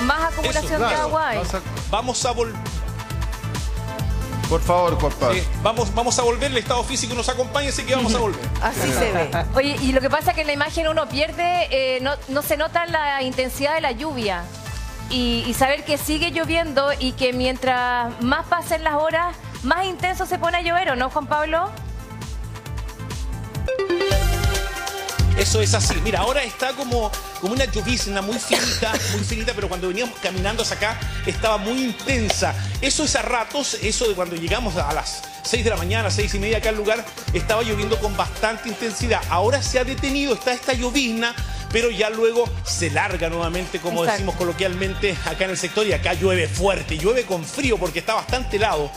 más acumulación Eso, de agua hay. Vamos a volver. Por favor, Juan Pablo. vamos, vamos a volver, el estado físico nos acompaña, así que vamos a volver. Así se ve. Oye, y lo que pasa es que en la imagen uno pierde, eh, no, no se nota la intensidad de la lluvia. Y, y saber que sigue lloviendo y que mientras más pasen las horas, más intenso se pone a llover, ¿o no, Juan Pablo? Eso es así. Mira, ahora está como, como una llovizna muy finita, muy finita, pero cuando veníamos caminando hacia acá estaba muy intensa. Eso es a ratos, eso de cuando llegamos a las 6 de la mañana, 6 y media acá al lugar, estaba lloviendo con bastante intensidad. Ahora se ha detenido, está esta llovizna, pero ya luego se larga nuevamente, como Exacto. decimos coloquialmente acá en el sector, y acá llueve fuerte, llueve con frío porque está bastante helado.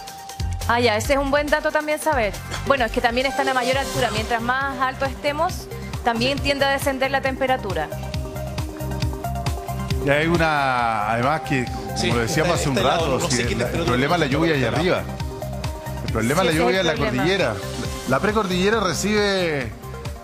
Ah, ya, ese es un buen dato también saber. Bueno, es que también están a mayor altura. Mientras más alto estemos, también tiende a descender la temperatura. Y hay una, además que, como Sí, lo decíamos hace un rato, no sé el, problema es la lluvia allá arriba. El problema Sí, es la lluvia en la cordillera. La precordillera recibe,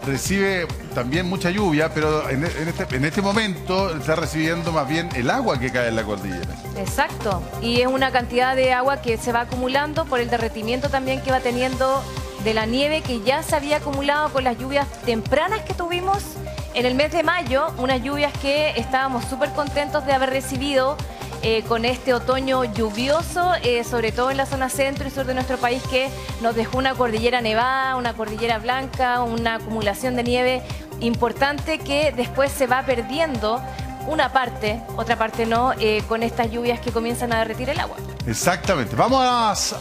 recibe también mucha lluvia, pero en, en este, en este momento está recibiendo más bien el agua que cae en la cordillera. Exacto. Y es una cantidad de agua que se va acumulando por el derretimiento también que va teniendo de la nieve que ya se había acumulado con las lluvias tempranas que tuvimos. En el mes de mayo, unas lluvias que estábamos súper contentos de haber recibido eh, con este otoño lluvioso, eh, sobre todo en la zona centro y sur de nuestro país, que nos dejó una cordillera nevada, una cordillera blanca, una acumulación de nieve importante que después se va perdiendo una parte, otra parte no, eh, con estas lluvias que comienzan a derretir el agua. Exactamente. Vamos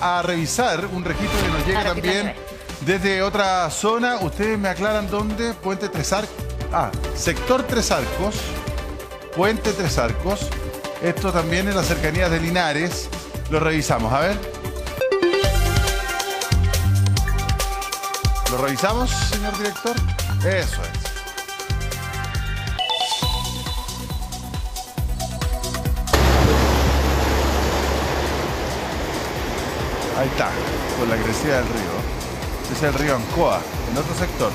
a, a revisar un registro que nos llega también. desde otra zona. Ustedes me aclaran dónde. Puente Tres Arcos. Ah, sector Tres Arcos. Puente Tres Arcos. Esto también en las cercanías de Linares. Lo revisamos. A ver. ¿Lo revisamos, señor director? Eso es. Ahí está, con la crecida del río. Ese es el río Ancoa, en otro sector.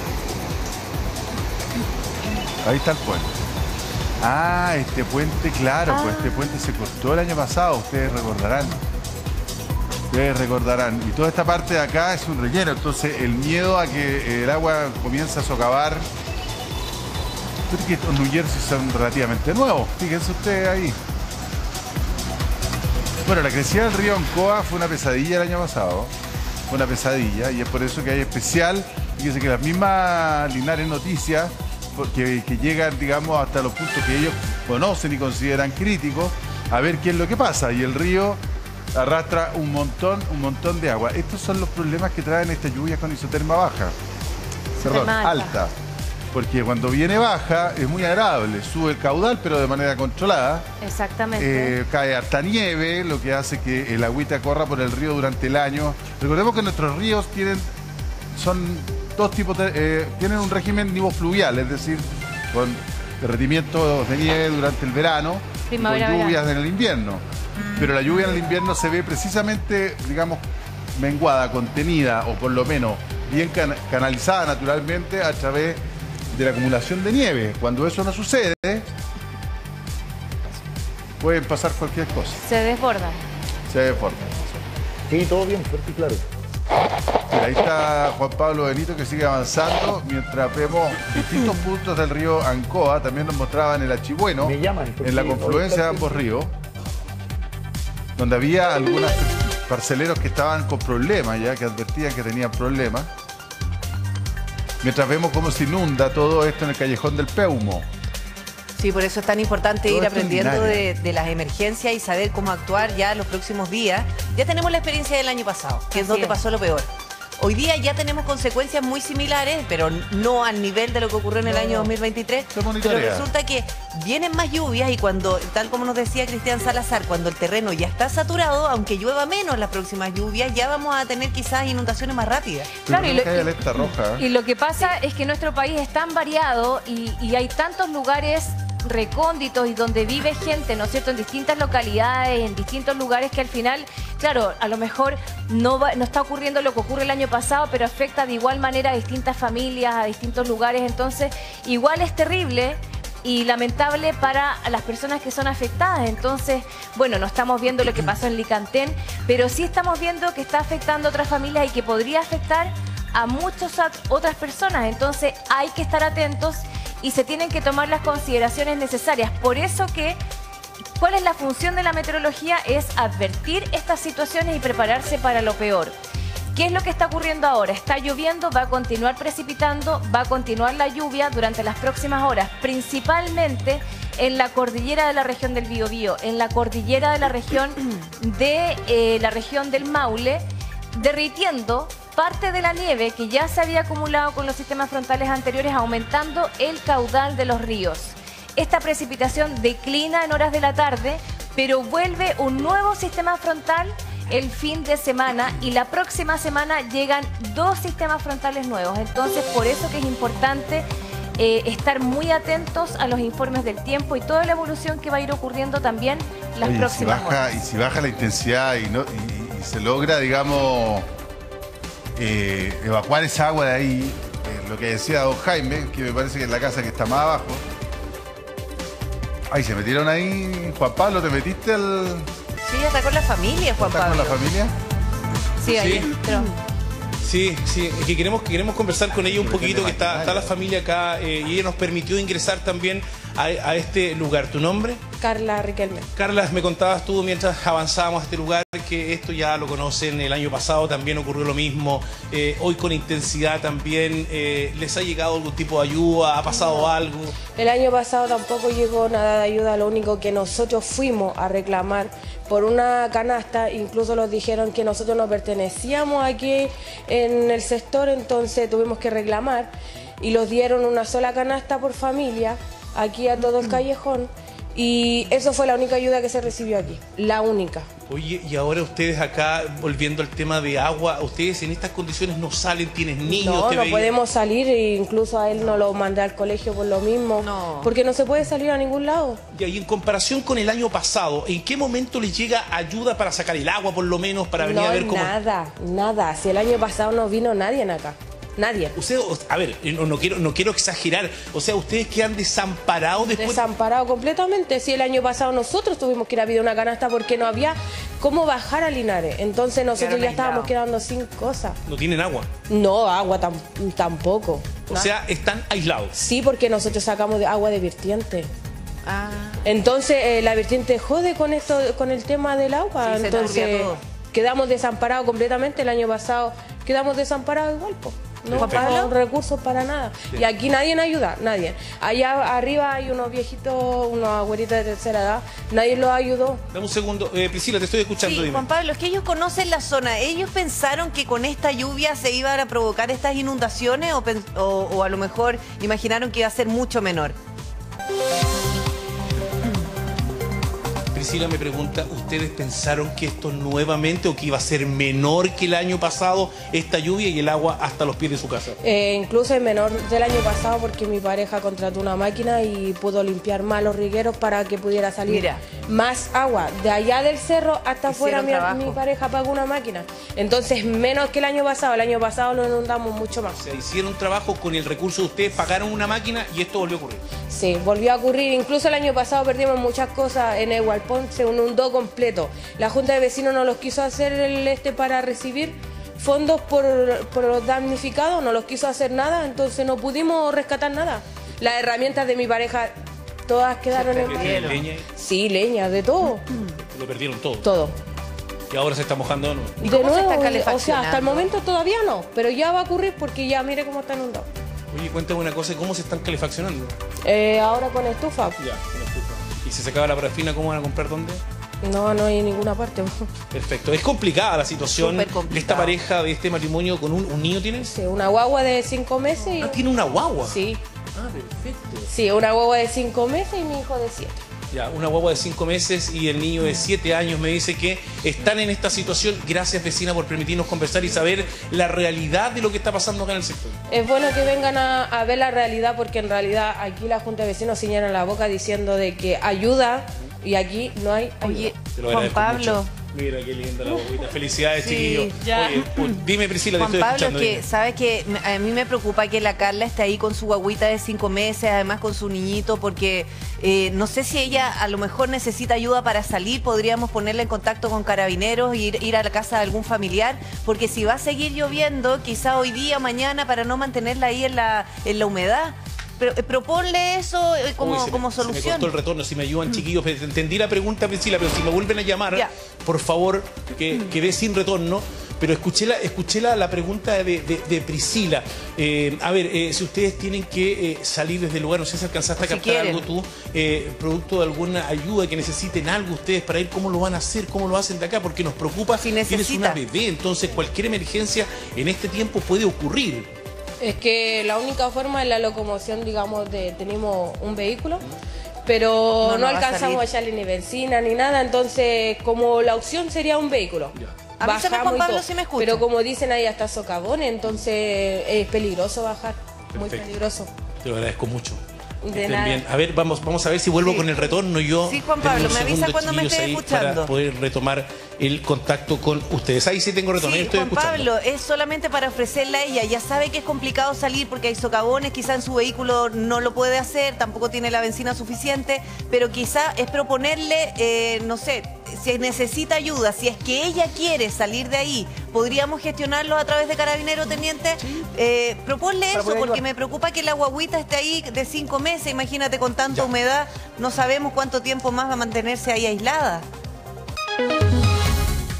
Ahí está el puente. Ah, este puente, claro, pues este puente se cortó el año pasado, ustedes recordarán. Ustedes recordarán. Y toda esta parte de acá es un relleno, entonces el miedo a que el agua comience a socavar. Creo que estos New Jersey son relativamente nuevos, fíjense ustedes ahí. Bueno, la crecida del río Ancoa fue una pesadilla el año pasado. Fue una pesadilla y es por eso que hay especial. Fíjense que las mismas Linares Noticias, que llegan, digamos, hasta los puntos que ellos conocen y consideran críticos, a ver qué es lo que pasa. Y el río arrastra un montón, un montón de agua. Estos son los problemas que traen esta lluvia con isoterma baja. Perdón, alta. Porque cuando viene baja es muy agradable, sube el caudal pero de manera controlada. Exactamente. Eh, cae harta nieve, lo que hace que el agüita corra por el río durante el año. Recordemos que nuestros ríos tienen, son dos tipos, de- eh, tienen un régimen nivofluvial, es decir, con derretimientos de nieve durante el verano y Primavera, con lluvias verano. en el invierno. Pero la lluvia en el invierno se ve precisamente, digamos, menguada, contenida o por lo menos bien can- canalizada naturalmente a través de la acumulación de nieve. Cuando eso no sucede, pueden pasar cualquier cosa. Se desbordan. Se deforma. Sí, todo bien, fuerte y claro. Mira, ahí está Juan Pablo Benito que sigue avanzando mientras vemos distintos puntos del río Ancoa. También nos mostraban el Achibueno, Me llaman, en la confluencia de ambos ríos, donde había algunos parceleros que estaban con problemas ya, que advertían que tenían problemas. Mientras vemos cómo se inunda todo esto en el callejón del Peumo. Sí, por eso es tan importante Todo ir aprendiendo de, las emergencias y saber cómo actuar ya los próximos días. Ya tenemos la experiencia del año pasado, que es donde es. pasó lo peor. Hoy día ya tenemos consecuencias muy similares, pero no al nivel de lo que ocurrió en el No, año no. 2023. Se Pero resulta que vienen más lluvias y cuando, tal como nos decía Cristian Salazar, cuando el terreno ya está saturado, aunque llueva menos las próximas lluvias, ya vamos a tener quizás inundaciones más rápidas. Claro, y lo- roja. Y lo que pasa es que nuestro país es tan variado y, y hay tantos lugares recónditos y donde vive gente, ¿no es cierto?, en distintas localidades, en distintos lugares que al final, claro, a lo mejor no, va- no está ocurriendo lo que ocurre el año pasado, pero afecta de igual manera a distintas familias, a distintos lugares, entonces igual es terrible y lamentable para las personas que son afectadas. Entonces, bueno, no estamos viendo lo que pasó en Licantén, pero sí estamos viendo que está afectando a otras familias y que podría afectar a muchas otras personas. Entonces, hay que estar atentos y se tienen que tomar las consideraciones necesarias. Por eso que ¿Cuál es la función de la meteorología? Es advertir estas situaciones y prepararse para lo peor. ¿Qué es lo que está ocurriendo ahora? Está lloviendo, va a continuar precipitando, va a continuar la lluvia durante las próximas horas, principalmente en la cordillera de la región del Biobío, en la cordillera de la región de eh, la región del Maule, derritiendo parte de la nieve que ya se había acumulado con los sistemas frontales anteriores, aumentando el caudal de los ríos. Esta precipitación declina en horas de la tarde, pero vuelve un nuevo sistema frontal el fin de semana y la próxima semana llegan dos sistemas frontales nuevos. Entonces, por eso que es importante eh, estar muy atentos a los informes del tiempo y toda la evolución que va a ir ocurriendo también las próximas si baja, Y si baja la intensidad y, no, se logra, digamos, eh, evacuar esa agua de ahí, eh, lo que decía don Jaime, que me parece que es la casa que está más abajo. Ay, se metieron ahí, Juan Pablo, ¿te metiste al...? Sí, está con la familia, Juan ¿Estás Pablo. con la familia? Sí, ahí Sí, sí, es que queremos, queremos conversar con ella un poquito, que está, está la familia acá eh, y ella nos permitió ingresar también a, a este lugar. ¿Tu nombre? Carla Riquelme. Carla, me contabas tú mientras avanzábamos a este lugar que esto ya lo conocen, el año pasado también ocurrió lo mismo, eh, hoy con intensidad también, eh, ¿les ha llegado algún tipo de ayuda? ¿Ha pasado algo? El año pasado tampoco llegó nada de ayuda, lo único que nosotros fuimos a reclamar por una canasta, incluso nos dijeron que nosotros no pertenecíamos aquí en el sector, entonces tuvimos que reclamar y los dieron una sola canasta por familia aquí a todo el callejón y eso fue la única ayuda que se recibió aquí, la única. Oye, y ahora ustedes acá, volviendo al tema de agua, ustedes en estas condiciones no salen, tienes niños. No, no veía- podemos salir e incluso a él no lo mandé al colegio por lo mismo, No. porque no se puede salir a ningún lado. Y ahí, en comparación con el año pasado, ¿en qué momento les llega ayuda para sacar el agua, por lo menos, para venir no, a ver cómo... nada, nada. Si el año pasado no vino nadie acá, nadie. Usted, a ver, no, no quiero, no quiero exagerar, o sea, ustedes quedan desamparados después... Desamparado completamente. Si el año pasado nosotros tuvimos que ir a pedir una canasta porque no había cómo bajar a Linares. Entonces nosotros Quedaron ya estábamos quedando sin cosas. No tienen agua. No, agua tam- tampoco. O sea, están aislados. Sí, porque nosotros sacamos de agua de vertiente. Ah, Entonces eh, la vertiente jode con esto, con el tema del agua. Sí, Entonces quedamos desamparados completamente. El año pasado quedamos desamparados igual, pues. No pagamos recursos para nada. Y aquí nadie nos ayuda, nadie. Allá arriba hay unos viejitos, unos abuelitos de tercera edad, nadie los ayudó. Dame un segundo. Eh, Priscila, te estoy escuchando. sí, dime. Juan Pablo, es que ellos conocen la zona. ¿Ellos pensaron que con esta lluvia se iban a provocar estas inundaciones o- o a lo mejor imaginaron que iba a ser mucho menor? Priscila me pregunta, ¿ustedes pensaron que esto nuevamente o que iba a ser menor que el año pasado esta lluvia y el agua hasta los pies de su casa? Eh, incluso es menor del año pasado porque mi pareja contrató una máquina y pudo limpiar más los rigueros para que pudiera salir Mira. más agua. De allá del cerro hasta afuera mi, pareja pagó una máquina. Entonces menos que el año pasado. El año pasado lo inundamos mucho más. O sea, hicieron trabajo con el recurso de ustedes, pagaron una máquina y esto volvió a ocurrir. Sí, volvió a ocurrir. Incluso el año pasado perdimos muchas cosas. En Egualpón se inundó completo. La Junta de Vecinos no los quiso hacer el este para recibir fondos por, por los damnificados, no los quiso hacer nada, entonces no pudimos rescatar nada. Las herramientas de mi pareja todas quedaron en... Tienen leña Sí, leña, de todo, lo perdieron todo. todo. Y ahora se está mojando de nuevo. ¿Y de cómo se está o sea, hasta el momento todavía no, pero ya va a ocurrir porque ya mire cómo está inundado. Oye, cuéntame una cosa, ¿cómo se están calefaccionando? Eh, ahora con estufa, Ya, una estufa. ¿Y si se acaba la parafina, cómo van a comprar dónde? no, no hay en ninguna parte. Perfecto. Es complicada la situación de esta pareja, de este matrimonio con un, un niño, ¿tienes? Sí, una guagua de cinco meses y... Ah, tiene una guagua. Sí, Ah, perfecto. sí, una guagua de cinco meses y mi hijo de siete. Ya, una guagua de cinco meses y el niño de siete años me dice que están en esta situación. Gracias, vecina, por permitirnos conversar y saber la realidad de lo que está pasando acá en el sector. Es bueno que vengan a, a ver la realidad porque en realidad aquí la Junta de Vecinos señala la boca diciendo de que ayuda y aquí no hay ayuda. Oye, Juan Pablo, Mira qué linda la guaguita. Felicidades, Sí, chiquillos. Oye, pu- dime, Priscila, Juan te estoy Pablo, escuchando. que dime. sabes que a mí me preocupa que la Carla esté ahí con su guaguita de cinco meses, además con su niñito, porque eh, no sé si ella a lo mejor necesita ayuda para salir, podríamos ponerla en contacto con carabineros, ir, ir a la casa de algún familiar, porque si va a seguir lloviendo, quizá hoy día, mañana, para no mantenerla ahí en la, en la humedad. Pero, eh, proponle eso eh, como, Uy, se me- como Se me solución. cortó el retorno, si me ayudan, chiquillos. Pero Entendí la pregunta, Priscila, pero si me vuelven a llamar, Ya. por favor, que quedé sin retorno. Pero escuché la, escuché la, la pregunta de, de- de Priscila. Eh, a ver, eh, si ustedes tienen que eh, salir desde el lugar, no sé si alcanzaste a Si captar quieren. algo tú, eh, producto de alguna ayuda que necesiten algo ustedes para ir, ¿cómo lo van a hacer? ¿Cómo lo hacen de acá? Porque nos preocupa, Si tienes necesita. una bebé, entonces cualquier emergencia en este tiempo puede ocurrir. Es que la única forma es la locomoción, digamos, de tenemos un vehículo, pero No, no, no va a alcanzamos a, echarle ni benzina ni nada, entonces como la opción sería un vehículo. Avísame, Juan Bajamos y Pablo, todo. si me escucha. Pero como dicen ahí hasta socavones, entonces es peligroso bajar, muy peligroso. Te lo agradezco mucho. De nada. bien. A ver, vamos, vamos a ver si vuelvo Sí. con el retorno yo. Sí, Juan Pablo, me avisa cuando me chiquillos, esté ahí escuchando. Para poder retomar el contacto con ustedes. Ahí sí tengo retorno, Sí, estoy Juan escuchando. Pablo, es solamente para ofrecerle a ella. Ya sabe que es complicado salir porque hay socavones, quizá en su vehículo no lo puede hacer, tampoco tiene la benzina suficiente, pero quizá es proponerle, eh, no sé, si necesita ayuda, si es que ella quiere salir de ahí, podríamos gestionarlo a través de Carabinero Teniente. Eh, proponle Para eso, porque ayudar. me preocupa que la guaguita esté ahí de cinco meses, imagínate con tanta Ya. humedad, no sabemos cuánto tiempo más va a mantenerse ahí aislada.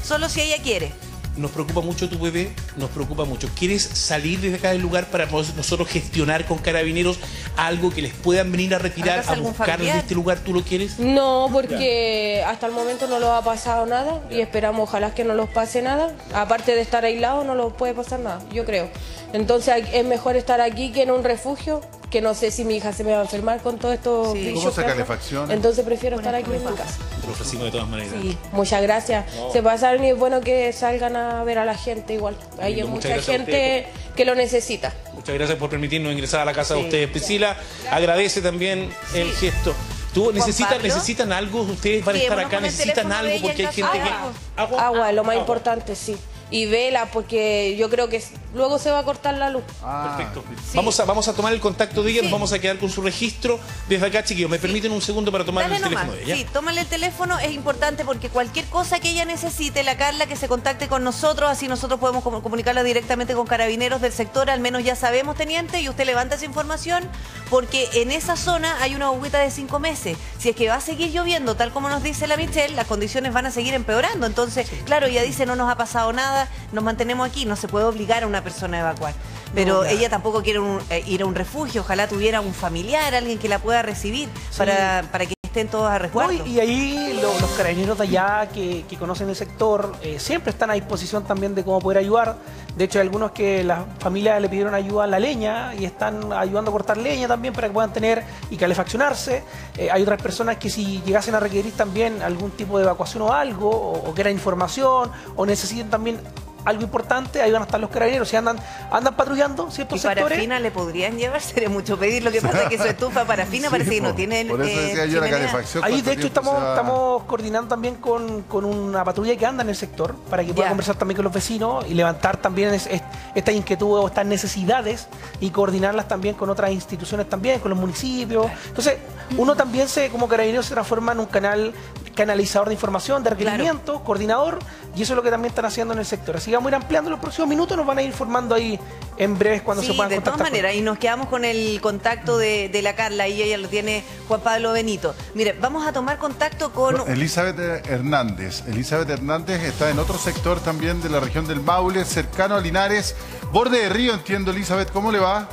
Solo si ella quiere. Nos preocupa mucho tu bebé, nos preocupa mucho. ¿Quieres salir desde acá del lugar para nosotros gestionar con carabineros algo que les puedan venir a retirar, ¿Acaso a buscar de este lugar? ¿Tú lo quieres? No, porque hasta el momento no nos ha pasado nada y esperamos ojalá que no los pase nada. Aparte de estar aislados no nos puede pasar nada, yo creo. Entonces es mejor estar aquí que en un refugio, que no sé si mi hija se me va a enfermar con todo esto. Sí. ¿Cómo se calefacciona? Entonces prefiero estar aquí en mi casa. Lo ofrecimos de todas maneras. Sí, muchas gracias. Se pasaron y es bueno que salgan a ver a la gente igual. Hay Lindo, mucha gente que lo necesita. Muchas gracias por permitirnos ingresar a la casa de ustedes. Priscila, agradece también el gesto. ¿Tú necesitan, necesitan algo? ¿Ustedes van a estar acá? ¿Necesitan algo? Porque hay gente que... ¿Agua? Agua es lo más Agua. importante, sí. Y vela, porque yo creo que luego se va a cortar la luz. Ah, Perfecto. Vamos, a, vamos a tomar el contacto de ella, nos vamos a quedar con su registro desde acá, chiquillos. ¿Me permiten un segundo para tomar Dale el nomás. teléfono de ella? Sí, tómale el teléfono, es importante porque cualquier cosa que ella necesite, la Carla, que se contacte con nosotros, así nosotros podemos comunicarla directamente con carabineros del sector, al menos ya sabemos, teniente, y usted levanta esa información, porque en esa zona hay una agüita de cinco meses. Si es que va a seguir lloviendo, tal como nos dice la Michelle, las condiciones van a seguir empeorando. Entonces, claro, ella dice, no nos ha pasado nada, nos mantenemos aquí, no se puede obligar a una persona a evacuar. Pero ella tampoco quiere un- eh, ir a un refugio, ojalá tuviera un familiar, alguien que la pueda recibir para, para que estén todos a No, resguardo. y, y ahí lo- los carabineros de allá que, que conocen el sector eh, siempre están a disposición también de cómo poder ayudar. De hecho, hay algunos que las familias le pidieron ayuda a la leña y están ayudando a cortar leña también para que puedan tener y calefaccionarse. Eh, hay otras personas que si llegasen a requerir también algún tipo de evacuación o algo, o, o quieran información, o necesiten también algo importante, ahí van a estar los carabineros. Si andan, andan patrullando ciertos Y sectores. parafina le podrían llevar, sería mucho pedir. Lo que pasa es que su estufa parafina parece que no tiene. Por eso eh, yo la calefacción. Ahí ¿cuánto de hecho estamos, estamos coordinando también con, con una patrulla que anda en el sector para que pueda Ya. conversar también con los vecinos y levantar también es- es- estas inquietudes o estas necesidades y coordinarlas también con otras instituciones también, con los municipios. Entonces, uno también se, como carabinero se transforma en un canal canalizador de información, de requerimientos, coordinador, y eso es lo que también están haciendo en el sector. Así que vamos a ir ampliando en los próximos minutos, nos van a ir informando ahí en breves cuando Sí, se puedan de todas contactar. con- maneras, y nos quedamos con el contacto de, de la Carla y ella lo tiene Juan Pablo Benito. Mire, vamos a tomar contacto con. Elizabeth Hernández. Elizabeth Hernández está en otro sector también de la región del Maule, cercano a Linares, borde de río, entiendo, Elizabeth, ¿cómo le va?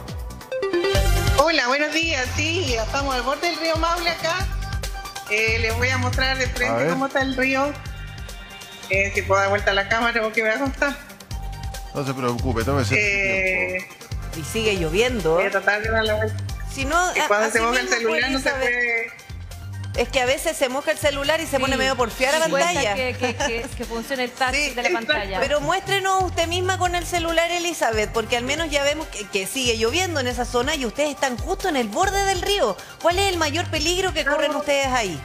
Hola, buenos días. Sí, estamos al borde del río Maule acá. Eh, les voy a mostrar de frente cómo está el río. Eh, si puedo dar vuelta a la cámara porque me va a contar. No se preocupe, tómese Eh, tiempo. Y sigue lloviendo. voy a tratar de dar la vuelta. Si no, Y cuando se moja el celular no se puede... Es que a veces se moja el celular y se pone medio porfiada la pantalla. Que, que, que, que funcione el touch Sí, de la pantalla. Pero muéstrenos usted misma con el celular, Elizabeth, porque al menos ya vemos que, que sigue lloviendo en esa zona y ustedes están justo en el borde del río. ¿Cuál es el mayor peligro que corren ustedes ahí?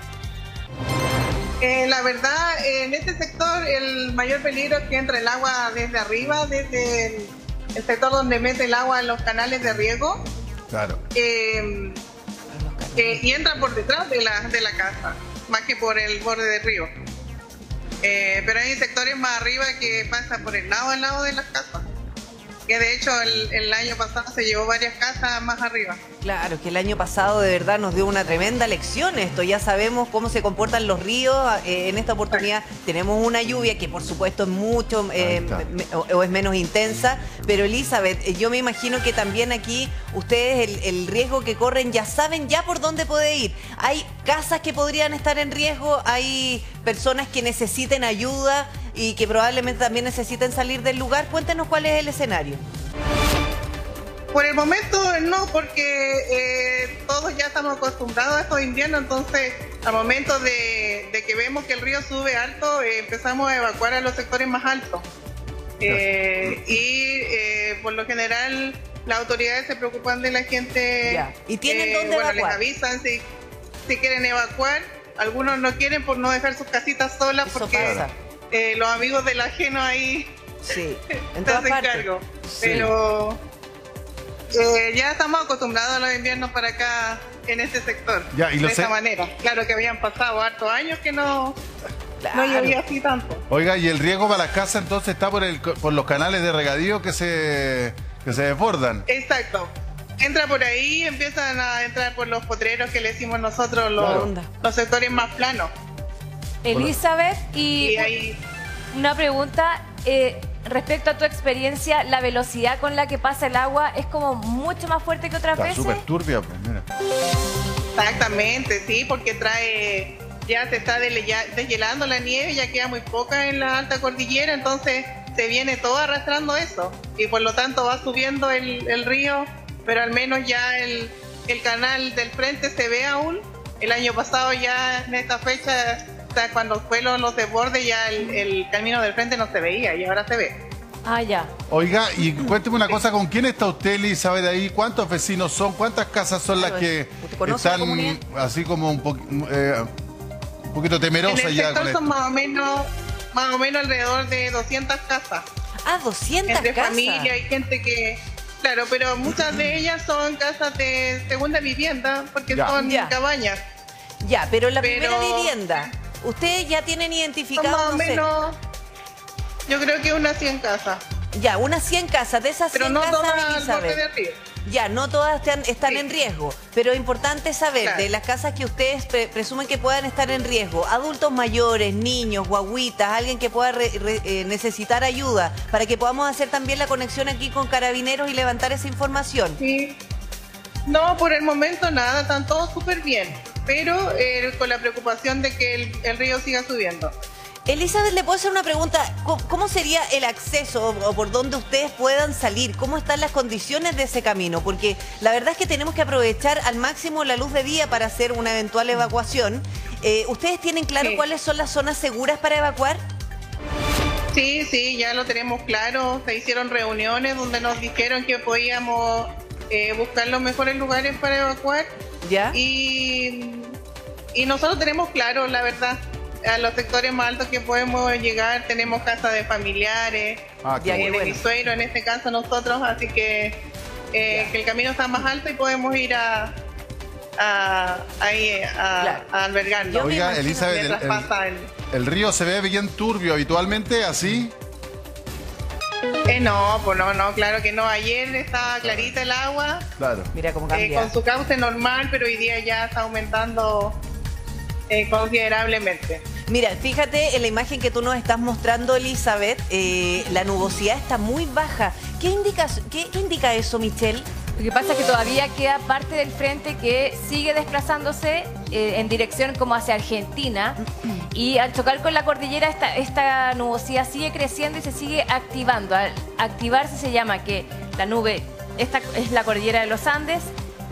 Eh, la verdad, en este sector el mayor peligro es que entra el agua desde arriba, desde el, el sector donde mete el agua en los canales de riego. Claro. eh, y entra por detrás de la, de la casa, más que por el borde del río. Eh, pero hay sectores más arriba que pasa por el lado al lado de las casas. Que de hecho el, el año pasado se llevó varias casas más arriba. Claro, que el año pasado de verdad nos dio una tremenda lección esto. Ya sabemos cómo se comportan los ríos. Eh, en esta oportunidad tenemos una lluvia que por supuesto es mucho eh, me- o es menos intensa. Pero Elizabeth, eh, yo me imagino que también aquí ustedes el, el riesgo que corren ya saben ya por dónde puede ir. Hay casas que podrían estar en riesgo, hay personas que necesiten ayuda y que probablemente también necesiten salir del lugar. Cuéntenos cuál es el escenario. Por el momento no, porque eh, todos ya estamos acostumbrados a estos inviernos, entonces al momento de, de que vemos que el río sube alto, eh, empezamos a evacuar a los sectores más altos. Eh, y eh, por lo general las autoridades se preocupan de la gente. Ya. ¿Y tienen eh, dónde bueno, evacuar? les avisan si, si quieren evacuar. Algunos no quieren por no dejar sus casitas solas Eso porque pasa. Eh, los amigos del ajeno ahí Sí, en se hacen cargo. Sí. Pero eh, ya estamos acostumbrados a los inviernos para acá en este sector. Ya, y de esa manera. Claro que habían pasado hartos años que no, Claro. no llovía así tanto. Oiga, y el riesgo para las casas entonces está por, el, por los canales de regadío que se, que se desbordan. Exacto. Entra por ahí, empiezan a entrar por los potreros que le decimos nosotros, los, Claro. los sectores más planos. Elizabeth, y Y ahí una pregunta eh, respecto a tu experiencia, la velocidad con la que pasa el agua es como mucho más fuerte que otras Está veces. súper turbia, pues, mira. Exactamente, sí, porque trae, ya se está deshielando la nieve, ya queda muy poca en la alta cordillera, entonces se viene todo arrastrando eso y por lo tanto va subiendo el, el río, pero al menos ya el, el canal del frente se ve aún. El año pasado ya en esta fecha, sea, cuando fue los, los desbordes ya el, el camino del frente no se veía y ahora se ve. Ah, ya. Oiga, y cuénteme una cosa, ¿con quién está usted, Elizabeth, ahí? ¿Cuántos vecinos son? ¿Cuántas casas son las que ¿usted conoce la están así como un, po- eh, un poquito En temerosas el ya sector con son esto? más o menos más o menos alrededor de 200 casas. Ah, 200 entre casas. familia hay gente que claro pero muchas de ellas son casas de segunda vivienda porque Ya. son Ya. cabañas Ya, pero la Pero- primera vivienda, ustedes ya tienen identificado, más o no sé, menos yo creo que unas 100 casas ya, unas 100 casas, de esas 100 pero no casas, todas al borde de Elizabeth. Ya, no todas están, están Sí. en riesgo, pero es importante saber Claro. de las casas que ustedes pre- presumen que puedan estar en riesgo, adultos mayores, niños, guaguitas, alguien que pueda re- re- eh, necesitar ayuda, para que podamos hacer también la conexión aquí con carabineros y levantar esa información. sí no por el momento nada están todos súper bien pero eh, con la preocupación de que el, el río siga subiendo Elizabeth, ¿le puedo hacer una pregunta? ¿Cómo, sería el acceso o, o por dónde ustedes puedan salir? ¿Cómo están las condiciones de ese camino? Porque la verdad es que tenemos que aprovechar al máximo la luz de día para hacer una eventual evacuación. Eh, ¿Ustedes tienen claro Sí. cuáles son las zonas seguras para evacuar? Sí, sí, ya lo tenemos claro. Se hicieron reuniones donde nos dijeron que podíamos eh, buscar los mejores lugares para evacuar ¿Ya? y, y nosotros tenemos claro, la verdad, a los sectores más altos que podemos llegar. Tenemos casa de familiares, Ah, de bueno. suegro en este caso nosotros, así que, eh, que el camino está más alto y podemos ir a, a, ahí, a, Claro. a albergarnos. Yo me Oiga, imagino Elizabeth, el, mientras el- pasa el- el río se ve bien turbio habitualmente, así. Eh, no, pues no, no, claro que no. Ayer estaba clarita el agua, Claro. Mira cómo eh, cambia. con su cauce normal, pero hoy día ya está aumentando eh, considerablemente. Mira, fíjate en la imagen que tú nos estás mostrando, Elizabeth, eh, la nubosidad está muy baja. ¿Qué indica, qué, qué indica eso, Michelle? Lo que pasa es que todavía queda parte del frente que sigue desplazándose eh, en dirección como hacia Argentina y al chocar con la cordillera esta, nubosidad sigue creciendo y se sigue activando. Al activarse se llama que la nube, esta es la cordillera de los Andes,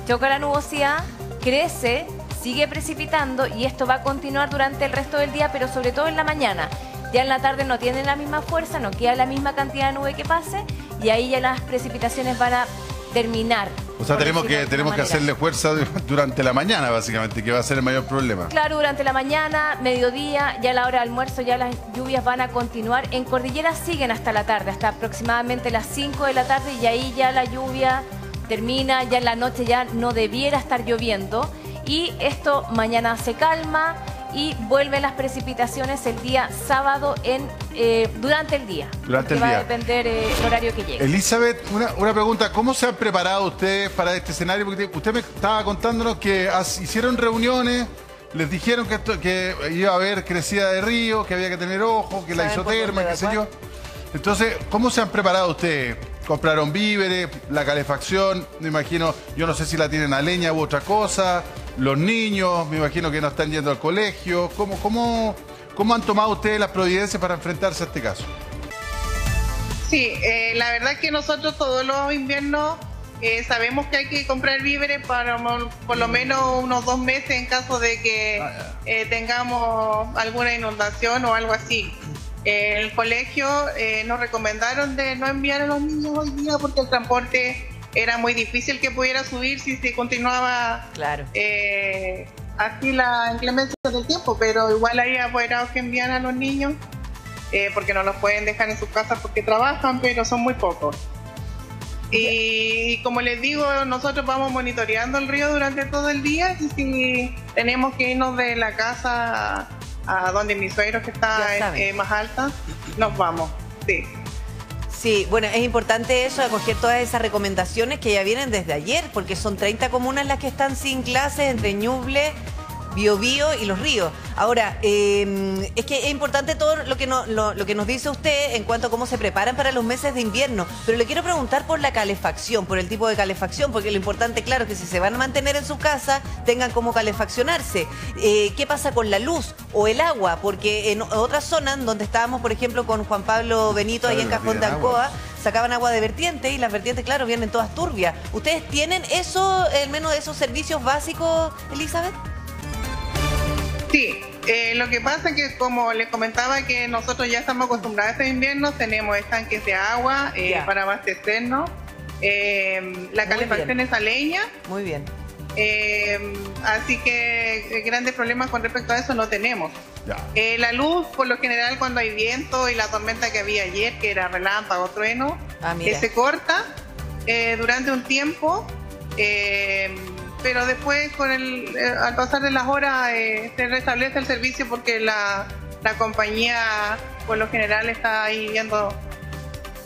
choca la nubosidad, crece, sigue precipitando y esto va a continuar durante el resto del día, pero sobre todo en la mañana. Ya en la tarde no tiene la misma fuerza, no queda la misma cantidad de nube que pase y ahí ya las precipitaciones van a terminar. O sea, tenemos que, tenemos que hacerle fuerza durante la mañana, básicamente, que va a ser el mayor problema. Claro, durante la mañana, mediodía, ya a la hora de almuerzo, ya las lluvias van a continuar. En Cordillera siguen hasta la tarde, hasta aproximadamente las 5 de la tarde y ahí ya la lluvia termina, ya en la noche ya no debiera estar lloviendo. Y esto mañana se calma y vuelven las precipitaciones el día sábado en eh, durante el día. Durante el porque día. Va a depender eh, el horario que llegue. Elizabeth, una, una pregunta, ¿cómo se han preparado ustedes para este escenario? Porque usted me estaba contándonos que as- hicieron reuniones, les dijeron que, esto- que iba a haber crecida de río, que había que tener ojo, que la ¿Saben por isoterma, qué sé yo. Entonces, ¿cómo se han preparado ustedes? ¿Compraron víveres, la calefacción? Me imagino, yo no sé si la tienen a leña u otra cosa. Los niños, me imagino que no están yendo al colegio. ¿Cómo, cómo, cómo han tomado ustedes las providencias para enfrentarse a este caso? Sí, eh, la verdad es que nosotros todos los inviernos eh, sabemos que hay que comprar víveres para por lo menos unos dos meses en caso de que eh, tengamos alguna inundación o algo así. El colegio nos recomendaron de no enviar a los niños hoy día porque el transporte era muy difícil que pudiera subir si se continuaba Claro. eh, así la inclemencia del tiempo, pero igual hay apoderados que envían a los niños eh, porque no los pueden dejar en sus casas porque trabajan, pero son muy pocos. Y como les digo, nosotros vamos monitoreando el río durante todo el día y si tenemos que irnos de la casa a donde mi suegro que está eh, más alta, nos vamos. Sí. Sí, bueno, es importante eso, acoger todas esas recomendaciones que ya vienen desde ayer, porque son 30 comunas las que están sin clases entre Ñuble, Biobío y Los Ríos. Ahora, eh, es que es importante todo lo que, no- lo, lo que nos dice usted en cuanto a cómo se preparan para los meses de invierno, pero le quiero preguntar por la calefacción, por el tipo de calefacción, porque lo importante, claro, es que si se van a mantener en su casa, tengan cómo calefaccionarse. Eh, ¿Qué pasa con la luz o el agua? Porque en otras zonas donde estábamos, por ejemplo, con Juan Pablo Benito, ahí en Cajón de. Ancoa, sacaban agua de vertiente y las vertientes, claro, vienen todas turbias. ¿Ustedes tienen eso, al menos de esos servicios básicos, Elizabeth? Sí, eh, lo que pasa es que como les comentaba que nosotros ya estamos acostumbrados a este invierno, tenemos estanques de agua eh, Ya. para abastecernos. Eh, la Muy calefacción bien. es a leña, Muy bien. eh, así que eh, grandes problemas con respecto a eso no tenemos. Ya. Eh, la luz, por lo general, cuando hay viento y la tormenta que había ayer, que era relámpago, trueno, Ah, eh, se corta eh, durante un tiempo, eh, pero después, con el, eh, al pasar de las horas, eh, se restablece el servicio porque la, la compañía, por lo general, está ahí viendo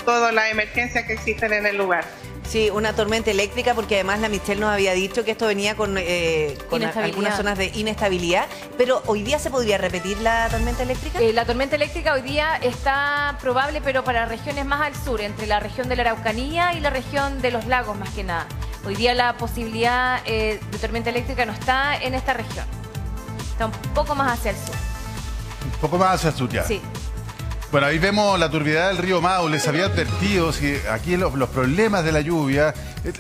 todas las emergencias que existen en el lugar. Sí, una tormenta eléctrica, porque además la Michelle nos había dicho que esto venía con, eh, con algunas zonas de inestabilidad. Pero hoy día se podría repetir la tormenta eléctrica. Eh, la tormenta eléctrica hoy día está probable, pero para regiones más al sur, entre la región de la Araucanía y la región de los lagos, más que nada. Hoy día la posibilidad eh, de tormenta eléctrica no está en esta región. Está un poco más hacia el sur. Un poco más hacia el sur ya. Sí. Bueno, ahí vemos la turbidez del río Mau. Les había advertido si aquí los, los problemas de la lluvia. eh,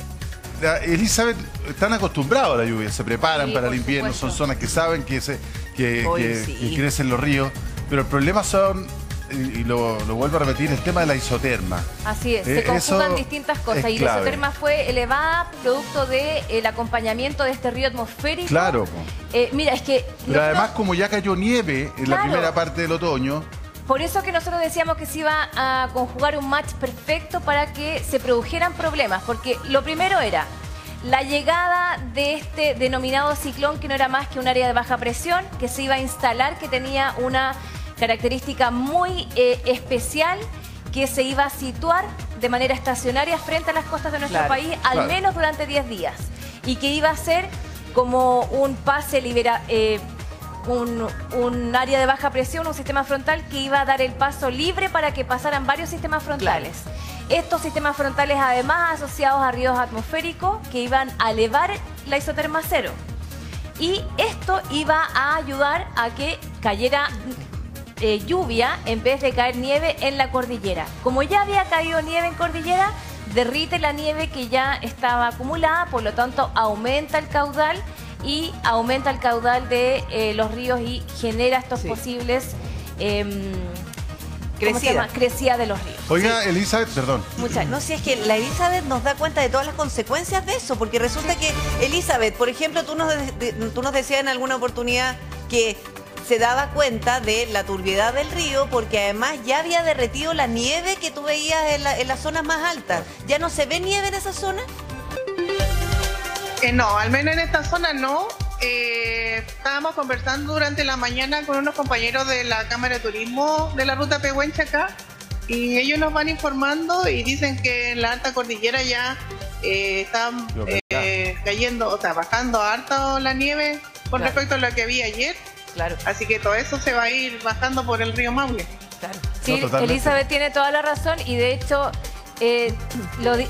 Elizabeth, están acostumbrados a la lluvia, se preparan Sí, para el invierno, supuesto. son zonas que saben que, se, que, Oye, que- sí. que crecen los ríos, pero el problema son, y, y lo, lo vuelvo a repetir, el tema de la isoterma. Así es, Eh, se conjugan distintas cosas y la isoterma fue elevada producto del acompañamiento de este río atmosférico. Claro. Eh, mira, es que... pero además como ya cayó nieve en la primera parte del otoño, Por eso que nosotros decíamos que se iba a conjugar un match perfecto para que se produjeran problemas, porque lo primero era la llegada de este denominado ciclón, que no era más que un área de baja presión, que se iba a instalar, que tenía una característica muy eh, especial, que se iba a situar de manera estacionaria frente a las costas de nuestro Claro, país, al claro. menos durante 10 días, y que iba a ser como un pase libera, eh, un, un área de baja presión, un sistema frontal que iba a dar el paso libre para que pasaran varios sistemas frontales. Estos sistemas frontales además asociados a ríos atmosféricos que iban a elevar la isoterma cero. Y esto iba a ayudar a que cayera eh, lluvia en vez de caer nieve en la cordillera. Como ya había caído nieve en cordillera, derrite la nieve que ya estaba acumulada, por lo tanto aumenta el caudal y aumenta el caudal de eh, los ríos y genera estos Sí. posibles em, ¿cómo se Crecida. llama? Crecida de los ríos. Oiga, Elizabeth, perdón. Muchas. No, si es que la Elizabeth nos da cuenta de todas las consecuencias de eso, porque resulta que Elizabeth, por ejemplo, tú nos, de- de- tú nos decías en alguna oportunidad que se daba cuenta de la turbiedad del río porque además ya había derretido la nieve que tú veías en, la- en las zonas más altas. ¿Ya no se ve nieve en esa zona? Eh, no, al menos en esta zona no. Eh, estábamos conversando durante la mañana con unos compañeros de la Cámara de Turismo de la ruta Pehuenche acá y ellos nos van informando y dicen que en la alta cordillera ya eh, están eh, cayendo, o sea, bajando harto la nieve con Claro. respecto a lo que había ayer. Claro, Así que todo eso se va a ir bajando por el río Maule. claro. Sí, No. Elizabeth tiene toda la razón y de hecho eh,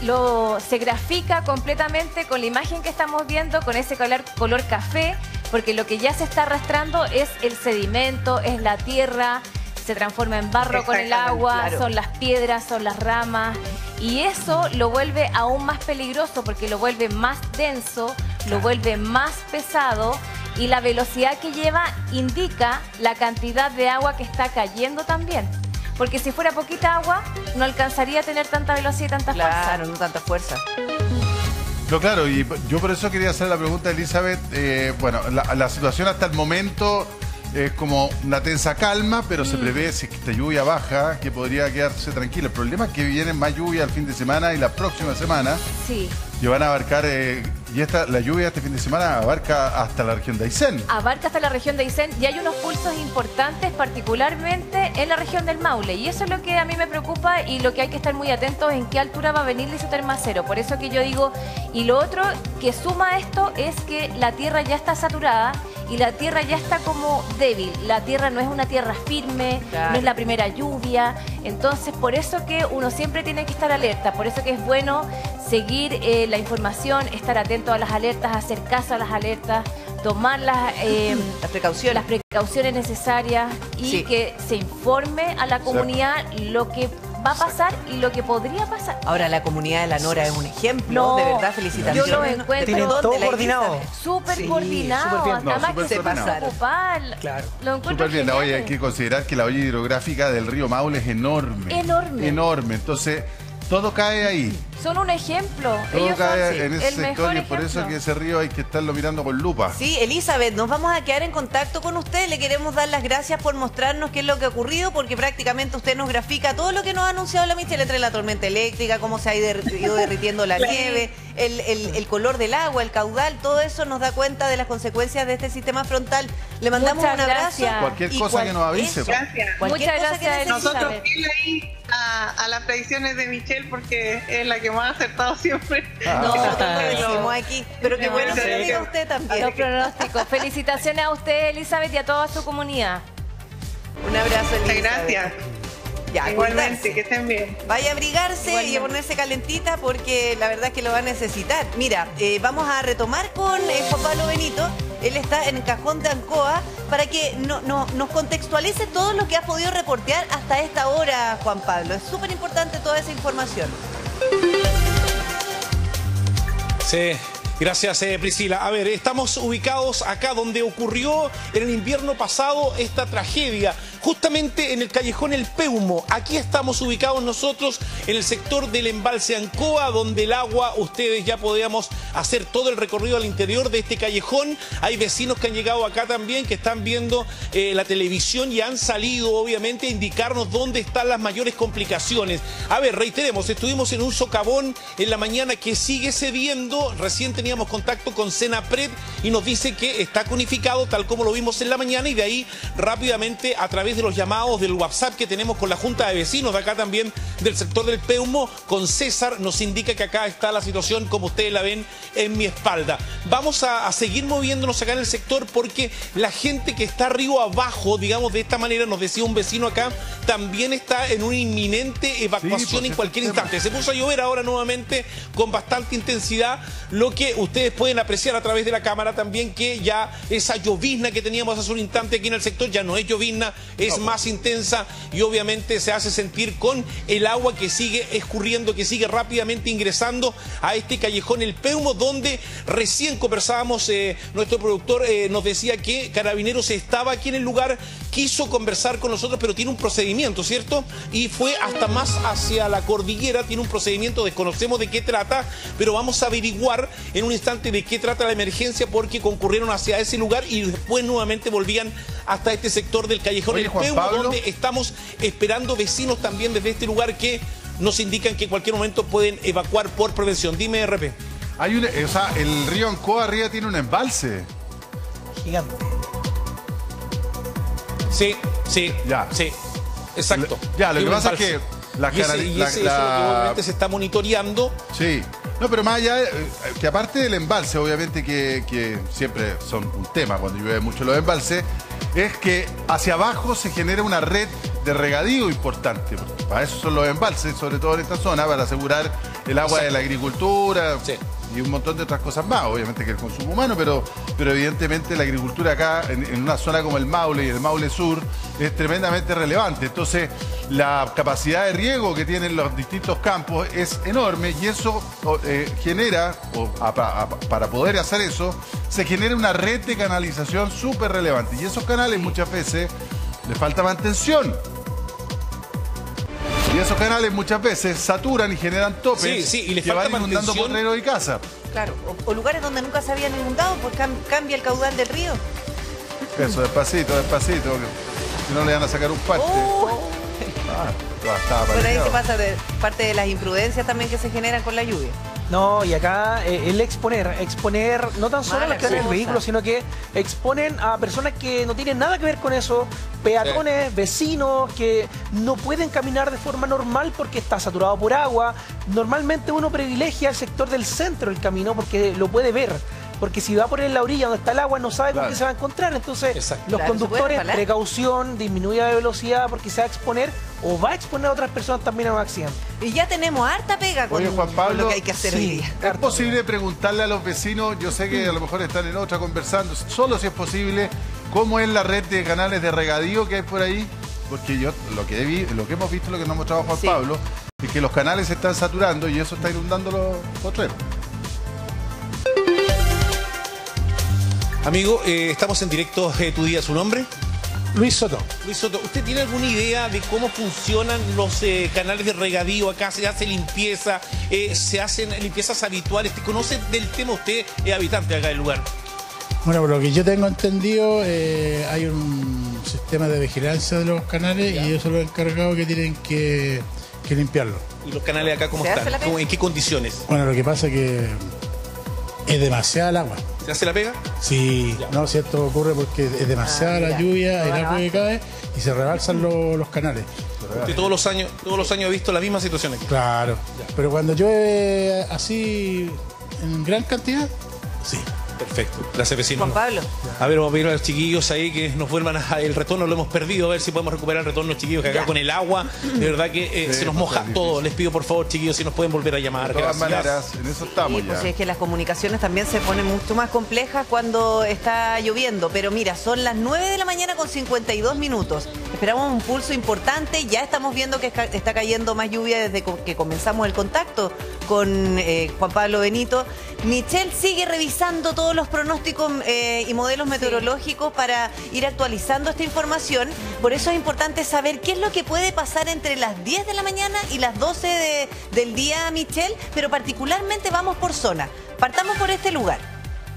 lo, se grafica completamente con la imagen que estamos viendo, con ese color, color café, porque lo que ya se está arrastrando es el sedimento, es la tierra, se transforma en barro con el agua, claro. son las piedras, son las ramas y eso lo vuelve aún más peligroso porque lo vuelve más denso, lo vuelve más pesado y la velocidad que lleva indica la cantidad de agua que está cayendo también. Porque si fuera poquita agua, no alcanzaría a tener tanta velocidad y tanta Claro, no tanta fuerza. No, claro, y yo por eso quería hacer la pregunta, Elizabeth. Eh, bueno, la, la situación hasta el momento es como una tensa calma, pero Mm. se prevé si esta lluvia baja, que podría quedarse tranquila. El problema es que viene más lluvia el fin de semana y la próxima semana, fuerza. Sí. que van a abarcar, eh, y esta, la lluvia este fin de semana abarca hasta la región de Aysén. abarca hasta la región de Aysén y hay unos pulsos importantes particularmente en la región del Maule y eso es lo que a mí me preocupa y lo que hay que estar muy atentos en qué altura va a venir el isotermacero. Por eso que yo digo, y lo otro que suma a esto es que la tierra ya está saturada y la tierra ya está como débil. La tierra no es una tierra firme, Claro. no es la primera lluvia, entonces por eso que uno siempre tiene que estar alerta, por eso que es bueno seguir eh, la información, estar atento a las alertas, hacer caso a las alertas, tomar las, eh, Las precauciones. las precauciones necesarias y Sí. que se informe a la comunidad lo que va a pasar y lo que podría pasar. Ahora la comunidad de la Nora es un ejemplo, No, de verdad, felicitaciones. yo lo encuentro- Tienen todo coordinado. Súper Sí, coordinado, súper bien. hasta No, que se preocupar. Claro. Lo encuentro Súper bien, oye, hay que considerar que la olla hidrográfica del río Maule es enorme. Enorme. Enorme, entonces todo cae ahí. Son un ejemplo. Todo Ellos cae son en el ese sector y por eso que ese río hay que estarlo mirando con lupa. Sí, Elizabeth, nos vamos a quedar en contacto con usted. Le queremos dar las gracias por mostrarnos qué es lo que ha ocurrido, porque prácticamente usted nos grafica todo lo que nos ha anunciado la Michelle entre la tormenta eléctrica, cómo se ha ido der- ido derritiendo la nieve, el, el- el color del agua, el caudal, todo eso nos da cuenta de las consecuencias de este sistema frontal. Le mandamos Muchas un abrazo. gracias. Cualquier cosa que nos avise, eso, Gracias. Cualquier Muchas cosa que gracias, necesite. Nosotros ahí a, a las predicciones de Michelle porque es la que más ha acertado siempre. Ah. Nosotros lo decimos aquí, pero qué bueno que lo diga usted también. Los pronósticos. Felicitaciones a usted, Elizabeth, y a toda su comunidad. Un abrazo, Muchas Elizabeth. gracias. Ya, Igualmente, cuidarse. que estén bien. Vaya a abrigarse y a ponerse calentita porque la verdad es que lo va a necesitar. Mira, eh, vamos a retomar con eh, Juan Pablo Benito. Él está en Cajón de Ancoa para que no- no- nos contextualice todo lo que ha podido reportear hasta esta hora, Juan Pablo. Es súper importante toda esa información. Sí. Gracias, eh, Priscila. A ver, estamos ubicados acá donde ocurrió en el invierno pasado esta tragedia, justamente en el callejón El Peumo. Aquí estamos ubicados nosotros en el sector del embalse Ancoa, donde el agua, ustedes ya podíamos hacer todo el recorrido al interior de este callejón. Hay vecinos que han llegado acá también, que están viendo eh, la televisión y han salido, obviamente, a indicarnos dónde están las mayores complicaciones. A ver, reiteremos, estuvimos en un socavón en la mañana que sigue cediendo. Recién teníamos contacto con Senapred y nos dice que está conificado tal como lo vimos en la mañana y de ahí rápidamente a través de los llamados del WhatsApp que tenemos con la Junta de Vecinos de acá también del sector del Peumo con César nos indica que acá está la situación como ustedes la ven en mi espalda. Vamos a, a seguir moviéndonos acá en el sector porque la gente que está arriba abajo, digamos de esta manera, nos decía un vecino acá, también está en una inminente evacuación pues, en cualquier tema. instante. Se puso a llover ahora nuevamente con bastante intensidad, lo que ustedes pueden apreciar a través de la cámara también que ya esa llovizna que teníamos hace un instante aquí en el sector ya no es llovizna, es más intensa y obviamente se hace sentir con el agua que sigue escurriendo, que sigue rápidamente ingresando a este callejón El Peumo, donde recién conversábamos, eh, nuestro productor eh, nos decía que Carabineros estaba aquí en el lugar, quiso conversar con nosotros, pero tiene un procedimiento, ¿cierto? Y fue hasta más hacia la cordillera, tiene un procedimiento, desconocemos de qué trata, pero vamos a averiguar en un instante de qué trata la emergencia porque concurrieron hacia ese lugar y después nuevamente volvían hasta este sector del callejón Oye, El Juan Peumo, Pablo. donde estamos esperando vecinos también desde este lugar que nos indican que en cualquier momento pueden evacuar por prevención. Dime, RP. Hay un, o sea, el río Ancoa arriba tiene un embalse. Gigante. Sí, sí, Ya. sí, exacto. Ya, lo que pasa es que la y ese, ese- la- se está monitoreando. Sí. No, pero más allá, eh, que aparte del embalse, obviamente que, que siempre son un tema cuando llueve mucho los embalses, es que hacia abajo se genera una red de regadío importante. Para eso son los embalses, sobre todo en esta zona, para asegurar el agua de la agricultura Sí. Y un montón de otras cosas más, obviamente que el consumo humano, pero, pero evidentemente la agricultura acá, en, en una zona como el Maule y el Maule Sur, es tremendamente relevante. Entonces, la capacidad de riego que tienen los distintos campos es enorme y eso eh, genera, o, a- a- para poder hacer eso, se genera una red de canalización súper relevante. Y esos canales muchas veces les falta mantención. Y esos canales muchas veces saturan y generan topes Sí, sí, y les que falta van inundando potreros y casas. Claro, o, o lugares donde nunca se habían inundado, pues cam- cambia el caudal del río. Eso, despacito, despacito. que Si no le van a sacar un parte. Oh. Ah, ya estaba Por ahí se pasa de parte de las imprudencias también que se generan con la lluvia. No, y acá eh, el exponer, exponer no tan solo a los que van en el vehículo, sino que exponen a personas que no tienen nada que ver con eso, peatones, vecinos que no pueden caminar de forma normal porque está saturado por agua. Normalmente uno privilegia el sector del centro del camino porque lo puede ver. Porque si va por en la orilla donde está el agua no sabe Claro. con qué se va a encontrar. Entonces Exacto. los Claro, conductores, precaución, disminuya de velocidad porque se va a exponer o va a exponer a otras personas también a un accidente. Y ya tenemos harta pega con, Oye, Juan con Pablo, lo que hay que hacer hoy día. ¿Es posible preguntarle a los vecinos, yo sé que a lo mejor están en otra conversando, solo si es posible, cómo es la red de canales de regadío que hay por ahí? Porque yo lo que, he vi- lo que hemos visto, lo que nos ha mostrado Juan Sí. Pablo, es que los canales se están saturando y eso está inundando los potreros. Amigo, eh, estamos en directo. eh, ¿Tu día, su nombre? Luis Soto. Luis Soto, ¿usted tiene alguna idea de cómo funcionan los eh, canales de regadío acá? ¿Se hace limpieza? Eh, ¿Se hacen limpiezas habituales? ¿Te conoce del tema usted, es habitante acá del lugar? Bueno, por lo que yo tengo entendido, eh, hay un sistema de vigilancia de los canales y ellos son los encargados que tienen que, que limpiarlo. ¿Y los canales acá cómo ¿Se hace están? ¿En qué condiciones? Bueno, lo que pasa es que es demasiada el agua. ¿Se hace la pega? Sí, no, si esto ocurre porque es demasiada Ah, la lluvia, el agua que cae y se rebalsan lo- los canales. Usted todos los años, todos los años ha visto la misma situación aquí. Claro, pero cuando llueve así en gran cantidad, sí. Perfecto. Gracias, vecino. Juan Pablo. A ver, vamos a pedir a los chiquillos ahí que nos vuelvan a... El retorno lo hemos perdido, a ver si podemos recuperar el retorno, chiquillos, que acá Ya. con el agua, de verdad que eh, Sí, se nos moja todo. Les pido, por favor, chiquillos, si nos pueden volver a llamar. De todas Gracias. maneras, en eso estamos Sí, pues es que las comunicaciones también se ponen mucho más complejas cuando está lloviendo. Pero mira, son las 9 de la mañana con 52 minutos. Esperamos un pulso importante. Ya estamos viendo que está cayendo más lluvia desde que comenzamos el contacto con eh, Juan Pablo Benito. Michelle sigue revisando todos los pronósticos eh, y modelos meteorológicos para ir actualizando esta información. Por eso es importante saber qué es lo que puede pasar entre las 10 de la mañana y las 12 de- del día, Michelle, pero particularmente vamos por zona. Partamos por este lugar,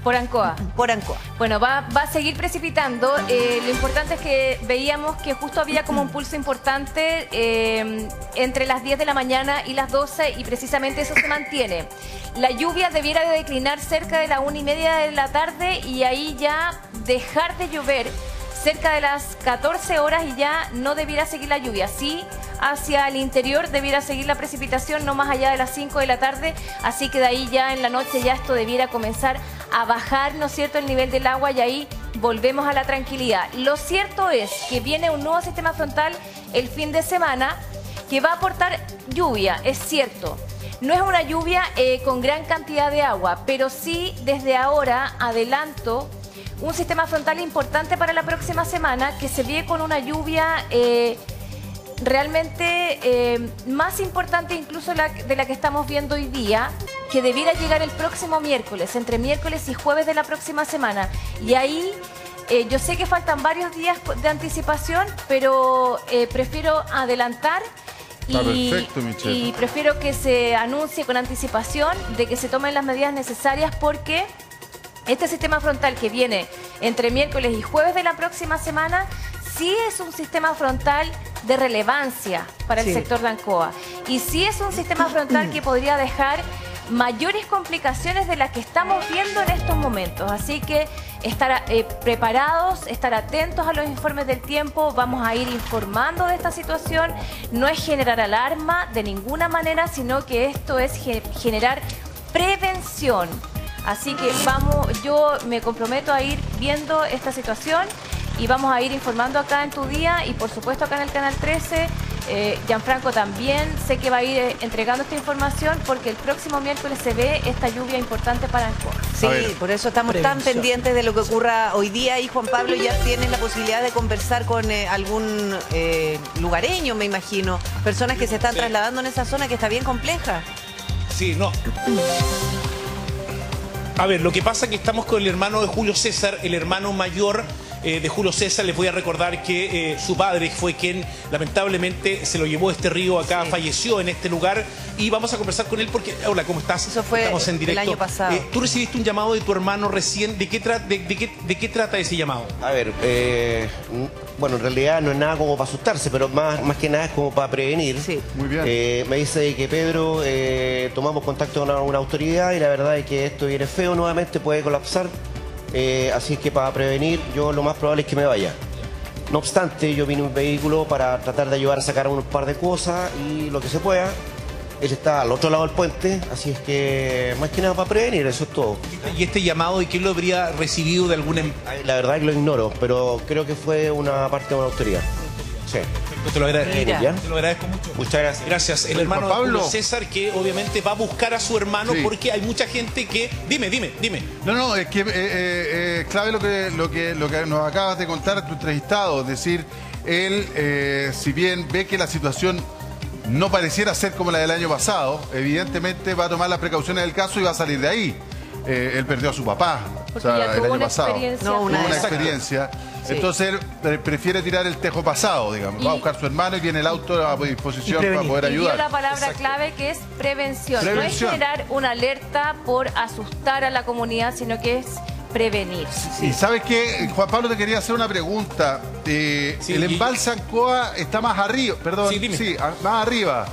Por Ancoa. por Ancoa. Bueno, va, va a seguir precipitando. Eh, lo importante es que veíamos que justo había como un pulso importante eh, entre las 10 de la mañana y las 12 y precisamente eso se mantiene. La lluvia debiera de declinar cerca de la una y media de la tarde y ahí ya dejar de llover cerca de las 14 horas y ya no debiera seguir la lluvia. Sí, hacia el interior debiera seguir la precipitación no más allá de las 5 de la tarde, así que de ahí ya en la noche ya esto debiera comenzar a bajar, ¿no es cierto?, el nivel del agua y ahí volvemos a la tranquilidad. Lo cierto es que viene un nuevo sistema frontal el fin de semana que va a aportar lluvia, es cierto. No es una lluvia eh, con gran cantidad de agua, pero sí desde ahora adelanto un sistema frontal importante para la próxima semana que se ve con una lluvia eh, realmente eh, más importante incluso la- de la que estamos viendo hoy día, que debiera llegar el próximo miércoles, entre miércoles y jueves de la próxima semana. Y ahí eh, yo sé que faltan varios días de anticipación, pero prefiero adelantar perfecto, y prefiero que se anuncie con anticipación de que se tomen las medidas necesarias porque este sistema frontal que viene entre miércoles y jueves de la próxima semana sí es un sistema frontal de relevancia para el sector de Ancoa y sí es un sistema frontal que podría dejar mayores complicaciones de las que estamos viendo en estos momentos. Así que estar eh, preparados, estar atentos a los informes del tiempo, vamos a ir informando de esta situación. No es generar alarma de ninguna manera, sino que esto es ge- generar prevención. Así que vamos, yo me comprometo a ir viendo esta situación y vamos a ir informando acá en tu día y por supuesto acá en el Canal 13. Eh, Gianfranco también sé que va a ir eh, entregando esta información porque el próximo miércoles se ve esta lluvia importante para Ancoa. Sí, por eso estamos tan pendientes de lo que ocurra hoy día y Juan Pablo ya tienes la posibilidad de conversar con eh, algún eh, lugareño, me imagino, personas que se están trasladando en esa zona que está bien compleja. Sí, no. A ver, lo que pasa es que estamos con el hermano de Julio César, el hermano mayor eh, de Julio César. Les voy a recordar que eh, su padre fue quien lamentablemente se lo llevó a este río acá, Sí. falleció en este lugar. Y vamos a conversar con él porque, hola, ¿cómo estás? Eso fue Estamos en el directo. año pasado. Eh, Tú recibiste un llamado de tu hermano recién. ¿De qué, tra- de, de qué, de qué trata ese llamado? A ver, eh, bueno, en realidad no es nada como para asustarse, pero más, más que nada es como para prevenir. Sí. Muy bien. Eh, me dice que Pedro, eh, tomamos contacto con una, una autoridad y la verdad es que esto viene feo nuevamente, puede colapsar. Eh, así que para prevenir, yo lo más probable es que me vaya. No obstante, yo vine un vehículo para tratar de ayudar a sacar un par de cosas y lo que se pueda. Él está al otro lado del puente, así es que más que nada para prevenir, eso es todo. ¿Y este llamado de quién lo habría recibido de alguna em- La verdad es que lo ignoro, pero creo que fue una parte de una autoridad. Sí. Te lo agradezco, te lo agradezco mucho. Muchas gracias. Gracias. El hermano Pablo. Julio César que obviamente va a buscar a su hermano Sí. porque hay mucha gente que... Dime, dime, dime. No, no, es que eh, eh, eh, clave lo que, lo, que, lo que nos acabas de contar tu entrevistado. Es decir, él, eh, si bien ve que la situación no pareciera ser como la del año pasado, evidentemente va a tomar las precauciones del caso y va a salir de ahí. Eh, él perdió a su papá o sea, el año una pasado. experiencia. No, Tuvo una- una Exacto. Sí. Entonces él pre- prefiere tirar el tejo pasado, digamos. Va a Y- buscar a su hermano y tiene el auto a disposición Y para poder Y dio la ayudar. palabra Exacto. clave que es prevención. Prevención. No es generar una alerta por asustar a la comunidad, sino que es prevenir. Y sabes qué, Juan Pablo, te quería hacer una pregunta. Eh, Sí, el y- embalse Ancoa está más arriba, perdón, Sí, dime. sí, a- más arriba.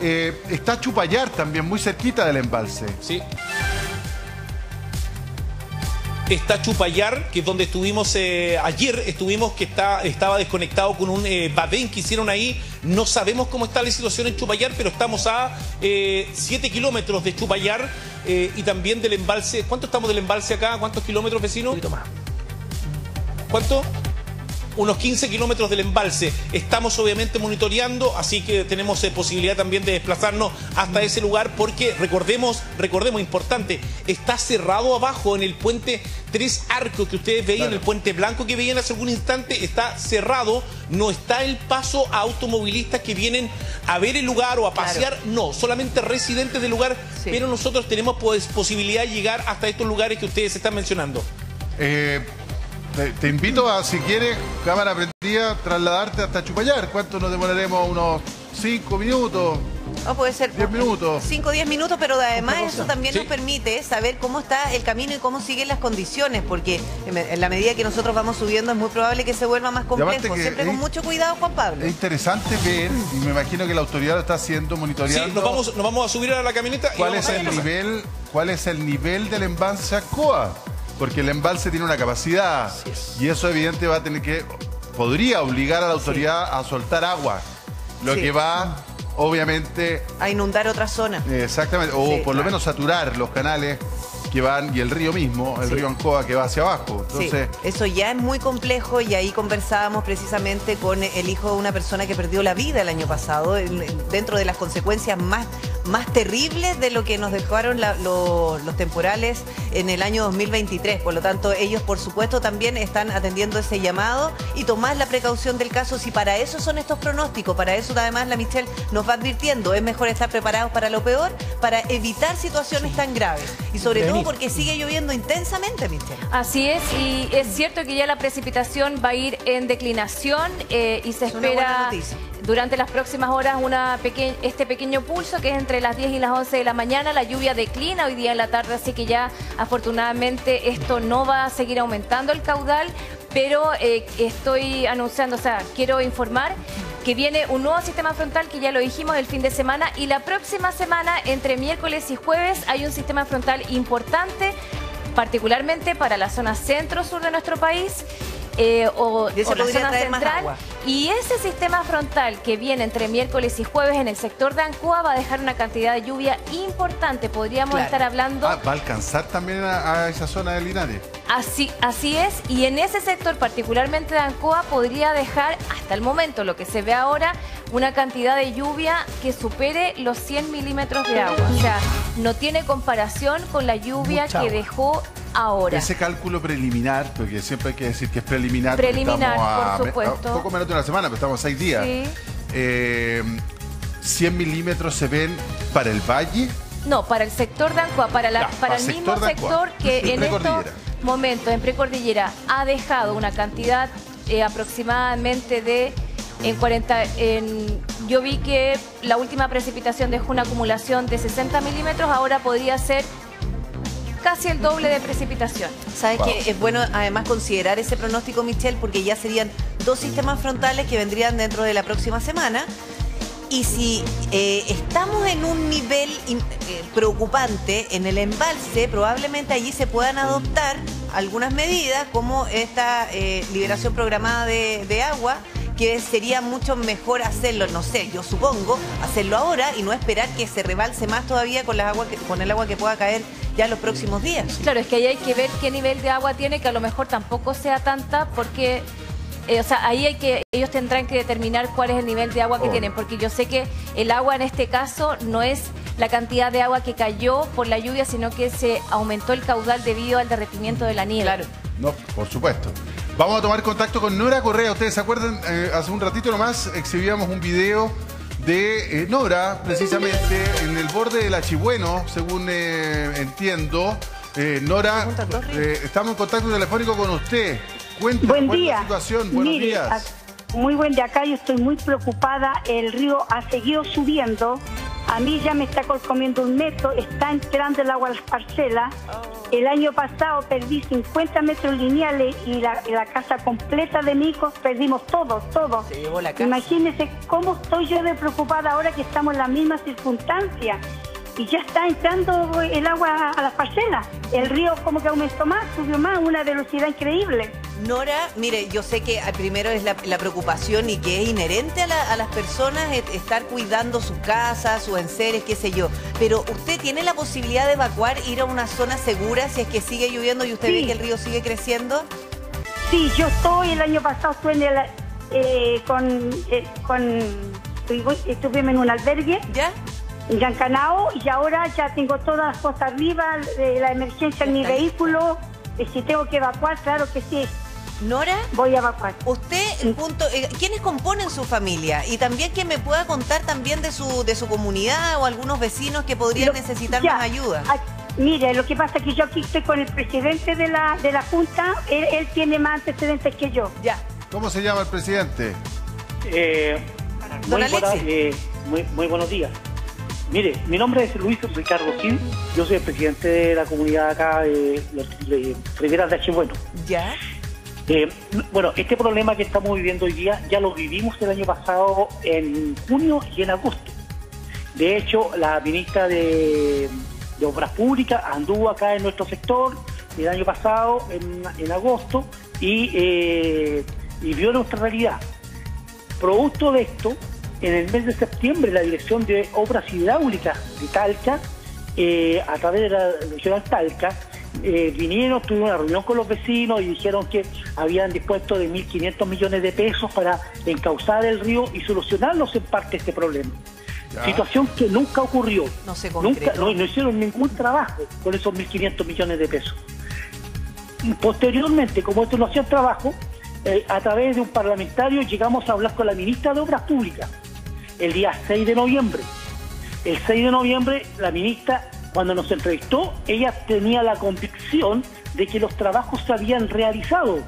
Eh, está Chupayar también, muy cerquita del embalse. Sí. Está Chupayar, que es donde estuvimos eh, ayer, estuvimos que está, estaba desconectado con un eh, badén que hicieron ahí. No sabemos cómo está la situación en Chupayar, pero estamos a 7 kilómetros de Chupayar eh, y también del embalse. ¿Cuánto estamos del embalse acá? ¿Cuántos kilómetros, vecino? Un poquito más. ¿Cuánto? Unos 15 kilómetros del embalse. Estamos obviamente monitoreando, así que tenemos eh, posibilidad también de desplazarnos hasta ese lugar porque recordemos, recordemos, importante, está cerrado abajo en el puente Tres Arcos que ustedes veían, el puente blanco que veían hace algún instante, está cerrado, no está el paso a automovilistas que vienen a ver el lugar o a Claro. pasear, no, solamente residentes del lugar, Sí. pero nosotros tenemos pues, posibilidad de llegar hasta estos lugares que ustedes están mencionando. Eh, te, te invito a, si quieres, cámara prendida, trasladarte hasta Chupayar. ¿Cuánto nos demoraremos? ¿Unos 5 minutos? No puede ser 10 minutos. 5 o 10 minutos, pero además eso también Sí. nos permite saber cómo está el camino y cómo siguen las condiciones, porque en la medida que nosotros vamos subiendo es muy probable que se vuelva más complejo. Siempre es- con mucho cuidado, Juan Pablo. Es interesante ver, y me imagino que la autoridad lo está haciendo, Sí, monitoreando. nos vamos, nos vamos a subir a la camioneta. y ¿Cuál vamos es a ver el nivel, cuál es el nivel del embalse Acoa? Porque el embalse tiene una capacidad y eso evidente va a tener que podría obligar a la autoridad a soltar agua, lo Sí. que va obviamente A inundar otra zona. exactamente o Sí, por lo menos saturar los canales que van y el río mismo, el Sí. río Ancoa que va hacia abajo. Entonces, sí, eso ya es muy complejo y ahí conversábamos precisamente con el hijo de una persona que perdió la vida el año pasado, dentro de las consecuencias más, más terribles de lo que nos dejaron la- lo- los temporales en el año 2023. Por lo tanto, ellos, por supuesto, también están atendiendo ese llamado y tomar la precaución del caso. Si para eso son estos pronósticos, para eso además la Michelle nos va advirtiendo, es mejor estar preparados para lo peor, para evitar situaciones tan graves. Y sobre todo Porque sigue lloviendo intensamente, Michelle. Así es, y es cierto que ya la precipitación va a ir en declinación eh, y se Es espera durante las próximas horas una peque- este pequeño pulso que es entre las 10 y las 11 de la mañana. La lluvia declina hoy día en la tarde, así que ya afortunadamente esto no va a seguir aumentando el caudal, pero eh, estoy anunciando, o sea, quiero informar que viene un nuevo sistema frontal que ya lo dijimos el fin de semana y la próxima semana entre miércoles y jueves hay un sistema frontal importante particularmente para la zona centro-sur de nuestro país eh, o, Y o la zona central. Y ese sistema frontal que viene entre miércoles y jueves en el sector de Ancoa va a dejar una cantidad de lluvia importante. Podríamos Claro. estar hablando Ah, va a alcanzar también a, a esa zona de Linares. Así, así es, y en ese sector, particularmente de Ancoa, podría dejar hasta el momento, lo que se ve ahora, una cantidad de lluvia que supere los 100 milímetros de agua. O sea, no tiene comparación con la lluvia Mucha que agua. dejó ahora. Ese cálculo preliminar, porque siempre hay que decir que es preliminar. Preliminar, a, por supuesto. a poco menos de una semana, pero estamos a seis días. Sí. Eh, 100 milímetros se ven para el valle. No, para el sector de Ancoa, para, la- Ya, para para el mismo sector que En estos momentos en precordillera ha dejado una cantidad eh, aproximadamente de en 40 en yo vi que la última precipitación dejó una acumulación de 60 milímetros, ahora podría ser casi el doble de precipitación. ¿Sabes Wow. que es bueno además considerar ese pronóstico, Michelle, porque ya serían dos sistemas frontales que vendrían dentro de la próxima semana? Y si eh, estamos en un nivel eh, preocupante en el embalse, probablemente allí se puedan adoptar algunas medidas como esta eh, liberación programada de, agua, que sería mucho mejor hacerlo, no sé, yo supongo, hacerlo ahora y no esperar que se rebalse más todavía con, con el agua que pueda caer ya en los próximos días. Claro, es que ahí hay que ver qué nivel de agua tiene, que a lo mejor tampoco sea tanta, porque, eh, o sea, ahí hay que, ellos tendrán que determinar cuál es el nivel de agua que tienen, porque yo sé que el agua en este caso no es la cantidad de agua que cayó por la lluvia, sino que se aumentó el caudal debido al derretimiento de la nieve. Claro. No, por supuesto. Vamos a tomar contacto con Nora Correa. Ustedes se acuerdan, Eh, hace un ratito nomás exhibíamos un video de eh, Nora, precisamente en el borde del Achibueno, según eh, entiendo. Eh, Nora, eh, estamos en contacto telefónico con usted. Buen cuál es día. la situación. Buenos Mire, días. muy buen día. Acá yo estoy muy preocupada. El río ha seguido subiendo. A mí ya me está comiendo un metro. Está entrando el agua a las parcelas. El año pasado perdí 50 metros lineales y la, la casa completa de mi hijo perdimos todo, todo. Se llevó la casa. Imagínense cómo estoy yo de preocupada ahora que estamos en las mismas circunstancias. Y ya está entrando el agua a las parcelas. El río como que aumentó más, subió más, una velocidad increíble. Nora, mire, yo sé que ah, primero es la, la preocupación y que es inherente a, la- a las personas es- estar cuidando su casa, sus enseres, qué sé yo. Pero usted tiene la posibilidad de evacuar, ir a una zona segura si es que sigue lloviendo y usted Sí. ve que el río sigue creciendo. Sí, yo estoy, el año pasado estuve en el, eh, con, eh, con, estuve en un albergue ¿Ya? En Yancanao y ahora ya tengo todas las cosas arriba, eh, la emergencia en mi vehículo, eh, si tengo que evacuar, claro que sí, Nora, voy a evacuar. usted, junto, eh, ¿quiénes componen su familia? Y también que me pueda contar también de su, de su comunidad o algunos vecinos que podrían Lo- necesitar ya, más ayuda. ah, mire, lo que pasa es que yo aquí estoy con el presidente de la, de la Junta, él, él tiene más antecedentes que yo. Ya. ¿Cómo se llama el presidente? Eh, Don muy, buena- eh, muy, muy buenos días. Mire, mi nombre es Luis Ricardo Gil, yo soy el presidente de la comunidad acá de, de Riberas de Achibueno. ¿Ya? Eh, bueno, este problema que estamos viviendo hoy día ya lo vivimos el año pasado en junio y en agosto. De hecho, la ministra de, de Obras Públicas anduvo acá en nuestro sector el año pasado, en, en agosto, y, eh, y vio nuestra realidad. Producto de esto, en el mes de septiembre, la Dirección de Obras Hidráulicas de Talca, eh, a través de la regional Talca, eh, vinieron, tuvieron una reunión con los vecinos y dijeron que habían dispuesto de 1.500 millones de pesos para encauzar el río y solucionarnos en parte este problema. Ya. Situación que nunca ocurrió. No se Nunca, no, no hicieron ningún trabajo con esos 1.500 millones de pesos. Y posteriormente, como esto no hacía trabajo, eh, a través de un parlamentario llegamos a hablar con la ministra de Obras Públicas el día 6 de noviembre. El 6 de noviembre, la ministra, cuando nos entrevistó, ella tenía la convicción de que los trabajos se habían realizado.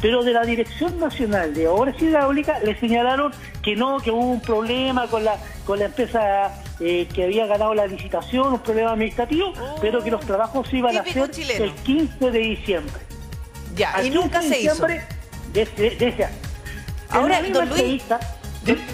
Pero de la Dirección Nacional de Obras Hidráulicas le señalaron que no, que hubo un problema con la, con la empresa eh, que había ganado la licitación, un problema administrativo, pero que los trabajos se iban a hacer chileno. el 15 de diciembre. Ya, Al y nunca 15 de se hizo. diciembre De, ese- de ese año. En Ahora, la misma don Luis, entrevista,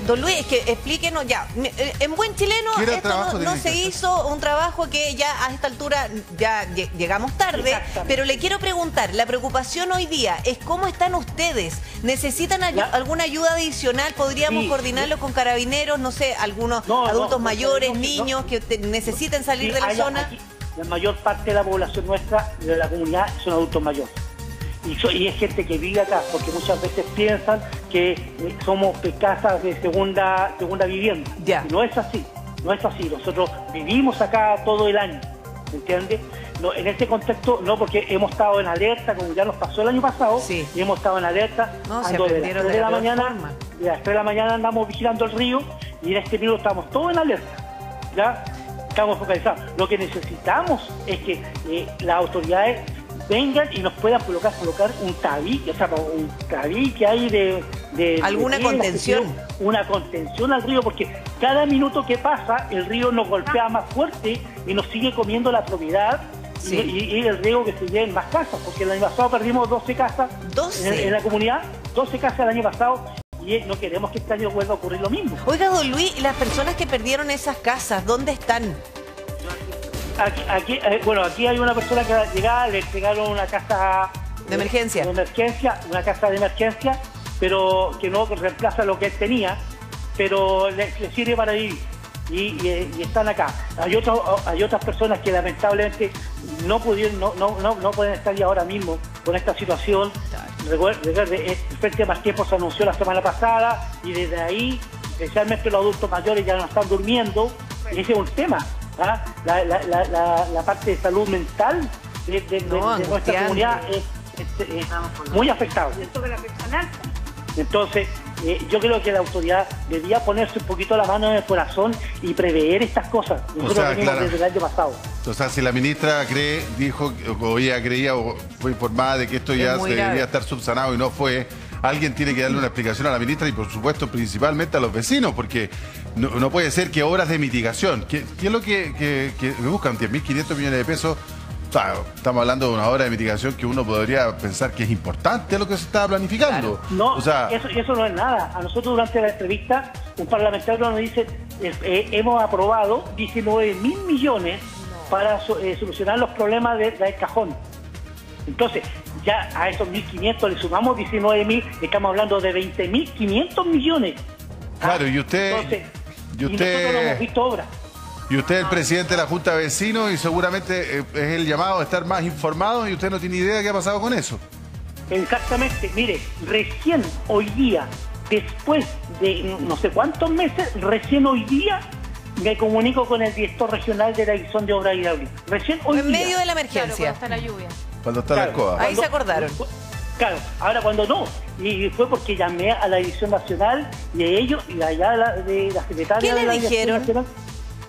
Don Luis, es que explíquenos ya. Me- eh, En buen chileno, ¿Qué era esto no, se hizo un trabajo que ya a esta altura ya lle- llegamos tarde. Pero le quiero preguntar, la preocupación hoy día es cómo están ustedes. ¿Necesitan ayu- alguna ayuda adicional? ¿Podríamos Sí. coordinarlo con carabineros? No sé, algunos No, no, adultos no, mayores, no, no. niños que te- necesiten salir Sí, de la hay- zona. aquí, la mayor parte de la población nuestra, de la comunidad, son adultos mayores. Y, es gente que vive acá, porque muchas veces piensan que somos casas de segunda, segunda vivienda. Ya. Y no es así, no es así. Nosotros vivimos acá todo el año, ¿me entiendes? No, en este contexto, no porque hemos estado en alerta, como ya nos pasó el año pasado, Sí. y hemos estado en alerta, No, se de las aprendieron 3 de de la mañana, forma. de las 3 de la mañana andamos vigilando el río, y en este periodo estamos todos en alerta. ¿ya? Estamos focalizados. Lo que necesitamos es que eh, las autoridades vengan y nos puedan colocar, colocar un tabique, o sea, un tabique ahí de... de ¿Alguna de contención? Una contención al río, porque cada minuto que pasa, el río nos golpea más fuerte y nos sigue comiendo la propiedad. Sí. Y, el riesgo que se lleven más casas, porque el año pasado perdimos 12 casas 12. En, en la comunidad, 12 casas el año pasado, y eh, no queremos que este año vuelva a ocurrir lo mismo. Oiga, don Luis, ¿y las personas que perdieron esas casas, dónde están? Aquí, eh, bueno, aquí hay una persona que llegaba, le entregaron una casa De emergencia. de emergencia, una casa de emergencia, pero que no reemplaza lo que él tenía, pero le, le sirve para vivir. Y, y- y están acá. Hay otros, hay otras personas que lamentablemente no pudieron, no, no, no, no pueden estar ya ahora mismo con esta situación. Recuerde, eh, el Frente Más Tiempo se anunció la semana pasada y desde ahí, especialmente los adultos mayores ya no están durmiendo. Y ese es un tema. ¿Ah? La, la- la- la- la parte de salud mental de, de- de- No, de nuestra angustiante. comunidad es, es- es muy afectado. Entonces, eh, yo creo que la autoridad debía ponerse un poquito la mano en el corazón y prever estas cosas. Nosotros sea, venimos claro. desde el año pasado. O sea, si la ministra cree, dijo, o ella creía o fue informada de que esto Es ya se debería estar subsanado y no fue, alguien tiene que darle una explicación a la ministra y por supuesto principalmente a los vecinos, porque no, no puede ser que obras de mitigación, ¿qué, qué es lo que, que- que buscan? 10.500 millones de pesos. Estamos hablando de una obra de mitigación que uno podría pensar que es importante lo que se estaba planificando. No, o sea, eso, eso no es nada. A nosotros durante la entrevista, un parlamentario nos dice, eh, eh, hemos aprobado 19 mil millones para eh, solucionar los problemas de- del cajón. Entonces, ya a esos 1.500 le sumamos 19 mil, estamos hablando de 20.500 millones. Claro, y usted- Entonces, y y usted- nosotros no hemos visto obras. Y usted es el presidente de la Junta de Vecinos y seguramente eh, es el llamado a estar más informado y usted no tiene idea de qué ha pasado con eso. Exactamente, mire, recién hoy día, después de no sé cuántos meses, recién hoy día me comunico con el director regional de la División de Obras Hidráulicas. Recién hoy En día. medio de la Claro, emergencia. cuando está la lluvia. Cuando está la Claro. escoba. Ahí se acordaron. Claro, ahora cuando no. Y fue porque llamé a la Dirección Nacional y a ellos y allá la, de la secretaria ¿Qué le de la dijeron? Nacional,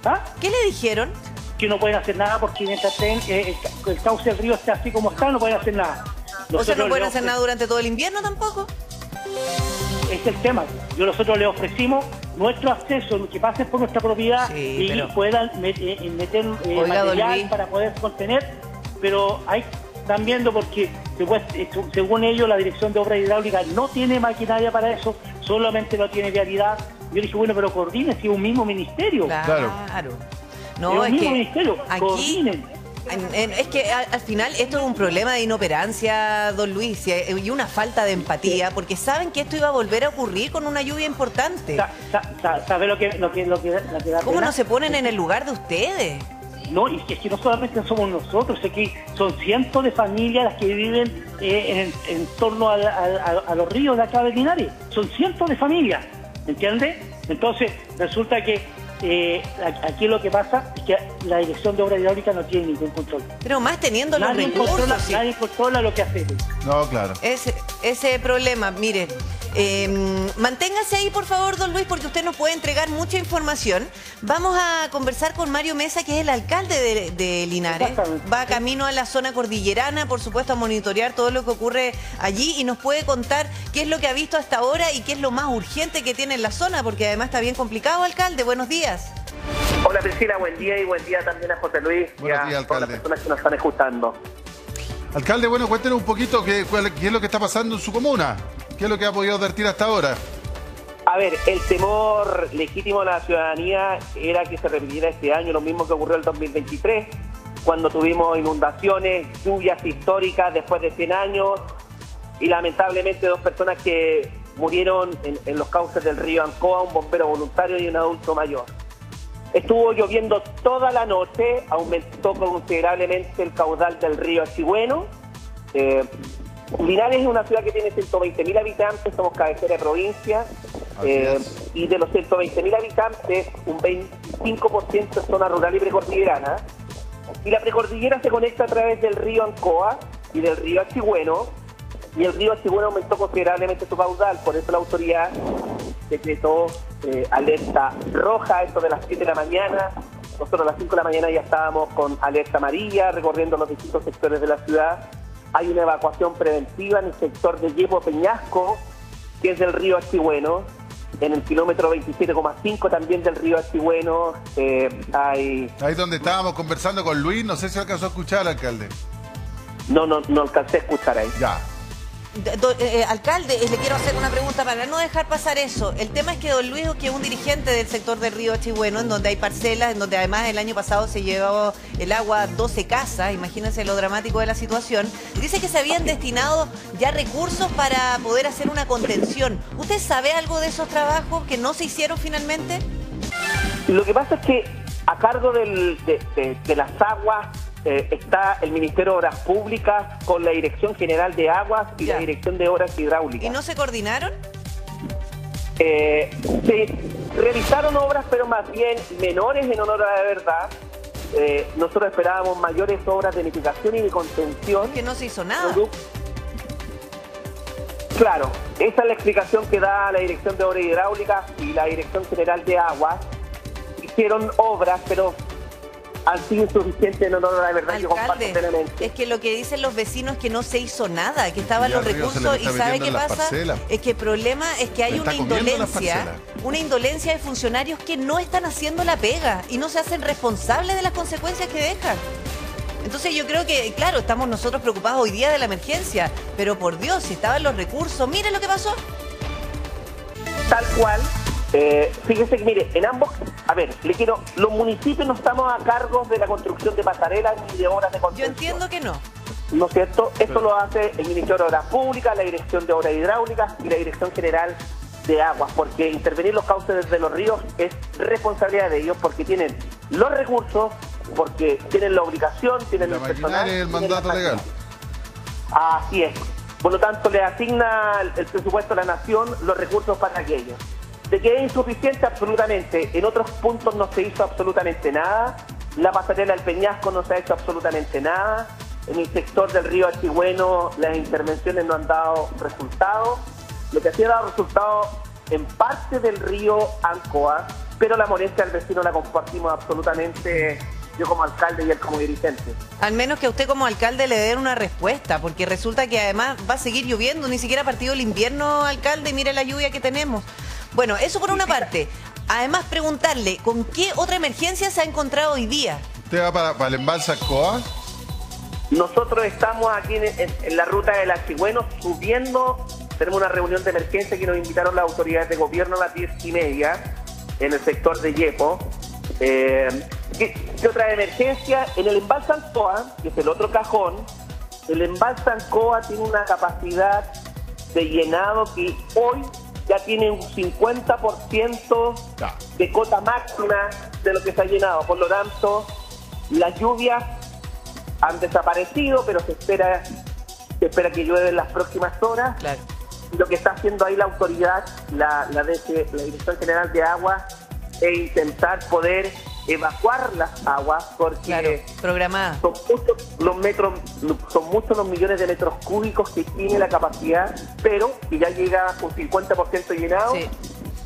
¿ah? ¿Qué le dijeron? que no pueden hacer nada porque mientras estén, eh, el, el cauce del río esté así como está, no pueden hacer nada. O sea, no pueden hacer nada durante todo el invierno tampoco. Este es el tema. Yo nosotros le ofrecimos nuestro acceso, que pasen por nuestra propiedad Sí, y pero- puedan eh, meter eh, Oiga, don material Luis. para poder contener, pero hay están viendo porque según- eh, según ellos la Dirección de Obras Hidráulicas no tiene maquinaria para eso, solamente lo tiene vialidad. Yo dije, bueno, pero coordinen si es un mismo ministerio. Claro. No, es un es mismo que ministerio, aquí coordinen. en- en- es que al, al final esto es un problema de inoperancia, don Luis, y y una falta de empatía, porque saben que esto iba a volver a ocurrir con una lluvia importante. Sa- sa- sa- ¿Sabe lo que, lo que, lo que, lo que da ¿Cómo pena? no se ponen en el lugar de ustedes? No, y es que no solamente somos nosotros, es que son cientos de familias las que viven eh, en, en torno a, a- a- los ríos de acá de Linares. Son cientos de familias. ¿entiendes? Entonces, resulta que eh, aquí lo que pasa es que la dirección de obra hidráulica no tiene ningún control. Pero más teniendo los Nadie recursos. controla, sí. nadie controla lo que hace. No, claro. Ese, ese problema, mire, eh, manténgase ahí por favor, don Luis, porque usted nos puede entregar mucha información. Vamos a conversar con Mario Mesa, que es el alcalde de, de Linares. Exactamente. Va camino a la zona cordillerana, por supuesto, a monitorear todo lo que ocurre allí y nos puede contar qué es lo que ha visto hasta ahora y qué es lo más urgente que tiene en la zona, porque además está bien complicado, alcalde. Buenos días. Hola Priscila, buen día y buen día también a José Luis y Buenos a días, todas las personas que nos están escuchando. Alcalde, bueno, cuéntenos un poquito qué, cuál- qué es lo que está pasando en su comuna. ¿Qué es lo que ha podido advertir hasta ahora? A ver, el temor legítimo de la ciudadanía era que se repitiera este año lo mismo que ocurrió el 2023, cuando tuvimos inundaciones, lluvias históricas después de 100 años y lamentablemente dos personas que murieron en, en los cauces del río Ancoa, un bombero voluntario y un adulto mayor. Estuvo lloviendo toda la noche, aumentó considerablemente el caudal del río Achigüeno. Eh, Linares es una ciudad que tiene 120.000 habitantes, somos cabecera de provincia. eh, y de los 120.000 habitantes, un 25% es zona rural y precordillerana. Y la precordillera se conecta a través del río Ancoa y del río Achigüeno. Y el río Achigüeno aumentó considerablemente su caudal, por eso la autoridad decretó eh, alerta roja, esto de las 7 de la mañana. Nosotros a las 5 de la mañana ya estábamos con alerta amarilla, recorriendo los distintos sectores de la ciudad. Hay una evacuación preventiva en el sector de Yepo Peñasco, que es del río Achigüeno. En el kilómetro 27,5 también del río Achigüeno eh, hay... Ahí donde estábamos conversando con Luis, no sé si alcanzó a escuchar, alcalde. No, no, no alcancé a escuchar ahí. Ya. Eh, eh, alcalde, eh, le quiero hacer una pregunta para no dejar pasar eso. El tema es que don Luis, que es un dirigente del sector del río Achigüeno, en donde hay parcelas, en donde además el año pasado se llevó el agua a 12 casas, imagínense lo dramático de la situación, dice que se habían destinado ya recursos para poder hacer una contención. ¿Usted sabe algo de esos trabajos que no se hicieron finalmente? Lo que pasa es que a cargo de las aguas eh, está el Ministerio de Obras Públicas con la Dirección General de Aguas y la Dirección de Obras Hidráulicas. ¿Y no se coordinaron? Eh, se realizaron obras, pero más bien menores en honor a la verdad. Eh, nosotros esperábamos mayores obras de mitigación y de contención. Que no se hizo nada. Claro, esa es la explicación que da la Dirección de Obras Hidráulicas y la Dirección General de Aguas. Hicieron obras, pero han sido insuficientes en honor a la verdad. Yo comparto Alcalde, plenamente. es que lo que dicen los vecinos es que no se hizo nada, que estaban los recursos y ¿sabe qué pasa? parcelas. Es que el problema es que hay una indolencia, una indolencia de funcionarios que no están haciendo la pega y no se hacen responsables de las consecuencias que dejan. Entonces yo creo que, claro, estamos nosotros preocupados hoy día de la emergencia, pero por Dios, si estaban los recursos, miren lo que pasó. Tal cual. Eh, fíjese que, mire, en ambos, a ver, le quiero, los municipios no estamos a cargo de la construcción de pasarelas ni de obras de Yo construcción. entiendo que no. ¿No es cierto? Esto lo hace el Ministerio de Obras Públicas, la Dirección de Obras Hidráulicas y la Dirección General de Aguas, porque intervenir los cauces desde los ríos es responsabilidad de ellos, porque tienen los recursos, porque tienen la obligación, tienen La el personal. el mandato legal. Así es. Por lo tanto, le asigna el el presupuesto a la Nación los recursos para aquello. De que es insuficiente, absolutamente. En otros puntos no se hizo absolutamente nada. La pasarela del Peñasco no se ha hecho absolutamente nada. En el sector del río Achigüeno las intervenciones no han dado resultados. Lo que sí ha dado resultados en parte del río Ancoa, pero la molestia del vecino la compartimos absolutamente yo como alcalde y él como dirigente. Al menos que a usted como alcalde le den una respuesta, porque resulta que además va a seguir lloviendo, ni siquiera ha partido el invierno, alcalde, mire la lluvia que tenemos. Bueno, eso por una parte. Además, preguntarle, ¿con qué otra emergencia se ha encontrado hoy día? ¿Usted va para, para el embalse Coa? Nosotros estamos aquí en, en- en la ruta del Achigüeno subiendo. Tenemos una reunión de emergencia que nos invitaron las autoridades de gobierno a las diez y media en el sector de Yepo. Eh, ¿qué, qué otra emergencia? En el embalse Ancoa, que es el otro cajón, el embalse Ancoa tiene una capacidad de llenado que hoy ya tiene un 50% de cota máxima de lo que se ha llenado. Por lo tanto, las lluvias han desaparecido, pero se espera, se espera que llueve en las próximas horas. Lo que está haciendo ahí la autoridad, la, la, DC la Dirección General de Agua, es intentar poder evacuar las aguas porque Claro, programada. son muchos los metros, son muchos los millones de metros cúbicos que tiene la capacidad, pero que ya llega un 50% llenado. Sí.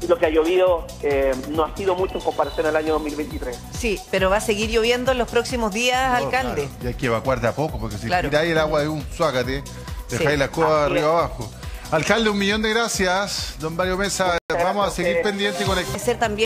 Y lo que ha llovido eh, no ha sido mucho en comparación al año 2023. Sí, pero va a seguir lloviendo en los próximos días, No, alcalde. claro, Y hay que evacuar de a poco, porque si Claro. tiráis el agua de un suácate, dejáis Sí. la escoba arriba abajo. Alcalde, un millón de gracias. Don Mario Mesa, vamos a seguir pendientes con el... Ser también